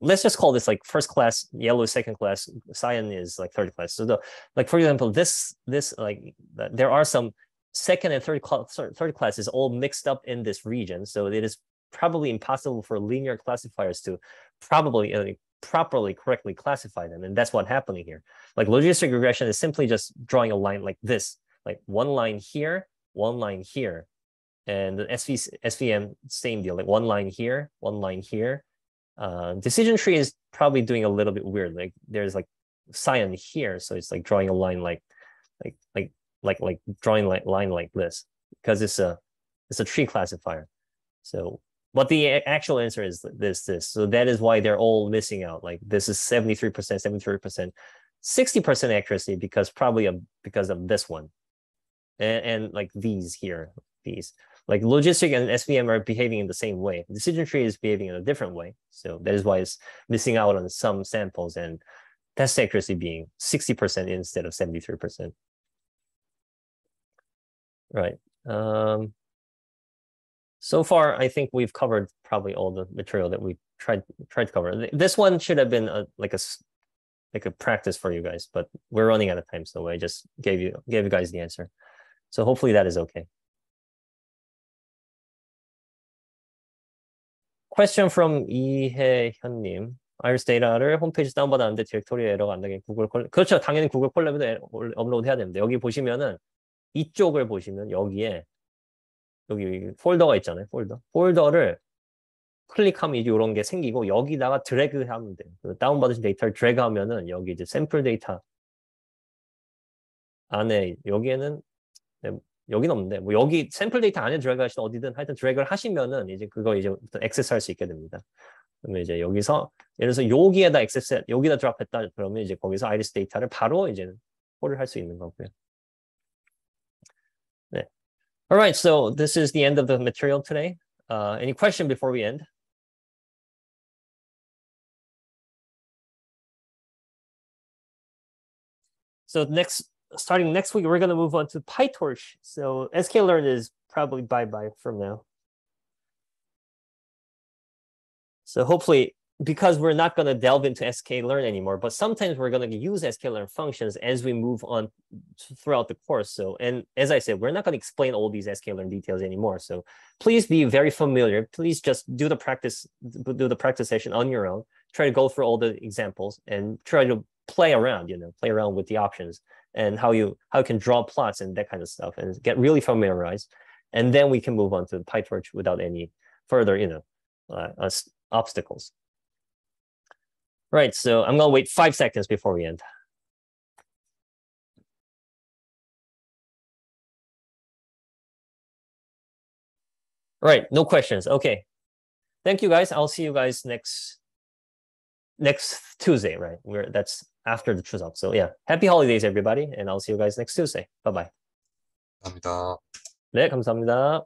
let's just call this like first class, yellow second class, cyan is like third class. So the, like, for example, this, this like, there are some second and third class, third class is all mixed up in this region. So it is probably impossible for linear classifiers to probably uh, properly correctly classify them. And that's what happening here. Like logistic regression is simply just drawing a line like this, like one line here, one line here. And the SV, SVM, same deal, like one line here, one line here. Uh, decision tree is probably doing a little bit weird. Like there's like cyan here. So it's like drawing a line like, like, like, like, like drawing like line like this because it's a, it's a tree classifier. So but the actual answer is this, this. So that is why they're all missing out. Like this is 73%, 73%, 60% accuracy because probably because of this one. And, and like these here, these. Like logistic and SVM are behaving in the same way. Decision tree is behaving in a different way. So that is why it's missing out on some samples and test accuracy being 60% instead of 73%. Right. Um, so far, I think we've covered probably all the material that we tried tried to cover. This one should have been a, like a like a practice for you guys, but we're running out of time, so I just gave you gave you guys the answer. So hopefully that is okay. Question from 이혜현님. iris 데이터를 홈페이지 다운받았는데 디렉토리 에러가 안 나게 구글 콜 그렇죠. 당연히 구글 콜랩에도 업로드 해야 됩니다. 여기 보시면은 이쪽을 보시면 여기에 여기 폴더가 있잖아요. 폴더. 폴더를 클릭하면 이제 이런 게 생기고 여기다가 드래그 하면 돼요. 그 다운받으신 데이터를 드래그 하면은 여기 이제 샘플 데이터 안에 여기에는 네, 여기는 없는데 뭐 여기 샘플 데이터 안에 드래그 하시든 어디든 하여튼 드래그를 하시면은 이제 그거 이제 액세스 할 수 있게 됩니다. 그러면 이제 여기서 예를 들어서 여기에다 액세스 여기다 드랍했다 그러면 이제 거기서 아이리스 데이터를 바로 이제 홀을 할 수 있는 거고요. All right, so this is the end of the material today. Uh, any question before we end? So next, starting next week, we're going to move on to PyTorch. So sklearn is probably bye-bye from now. So hopefully because we're not going to delve into sklearn anymore, but sometimes we're going to use sklearn functions as we move on throughout the course. So, and as I said, we're not going to explain all these sklearn details anymore. So please be very familiar. Please just do the practice, do the practice session on your own. Try to go through all the examples and try to play around, you know, play around with the options and how you, how you can draw plots and that kind of stuff and get really familiarized. And then we can move on to PyTorch without any further, you know, uh, obstacles. Right, so I'm gonna wait five seconds before we end. Right, no questions. Okay. Thank you guys. I'll see you guys next next Tuesday, right? We're that's after the Chuseok. So yeah, happy holidays everybody and I'll see you guys next Tuesday. Bye-bye. 감사합니다. 네, 감사합니다.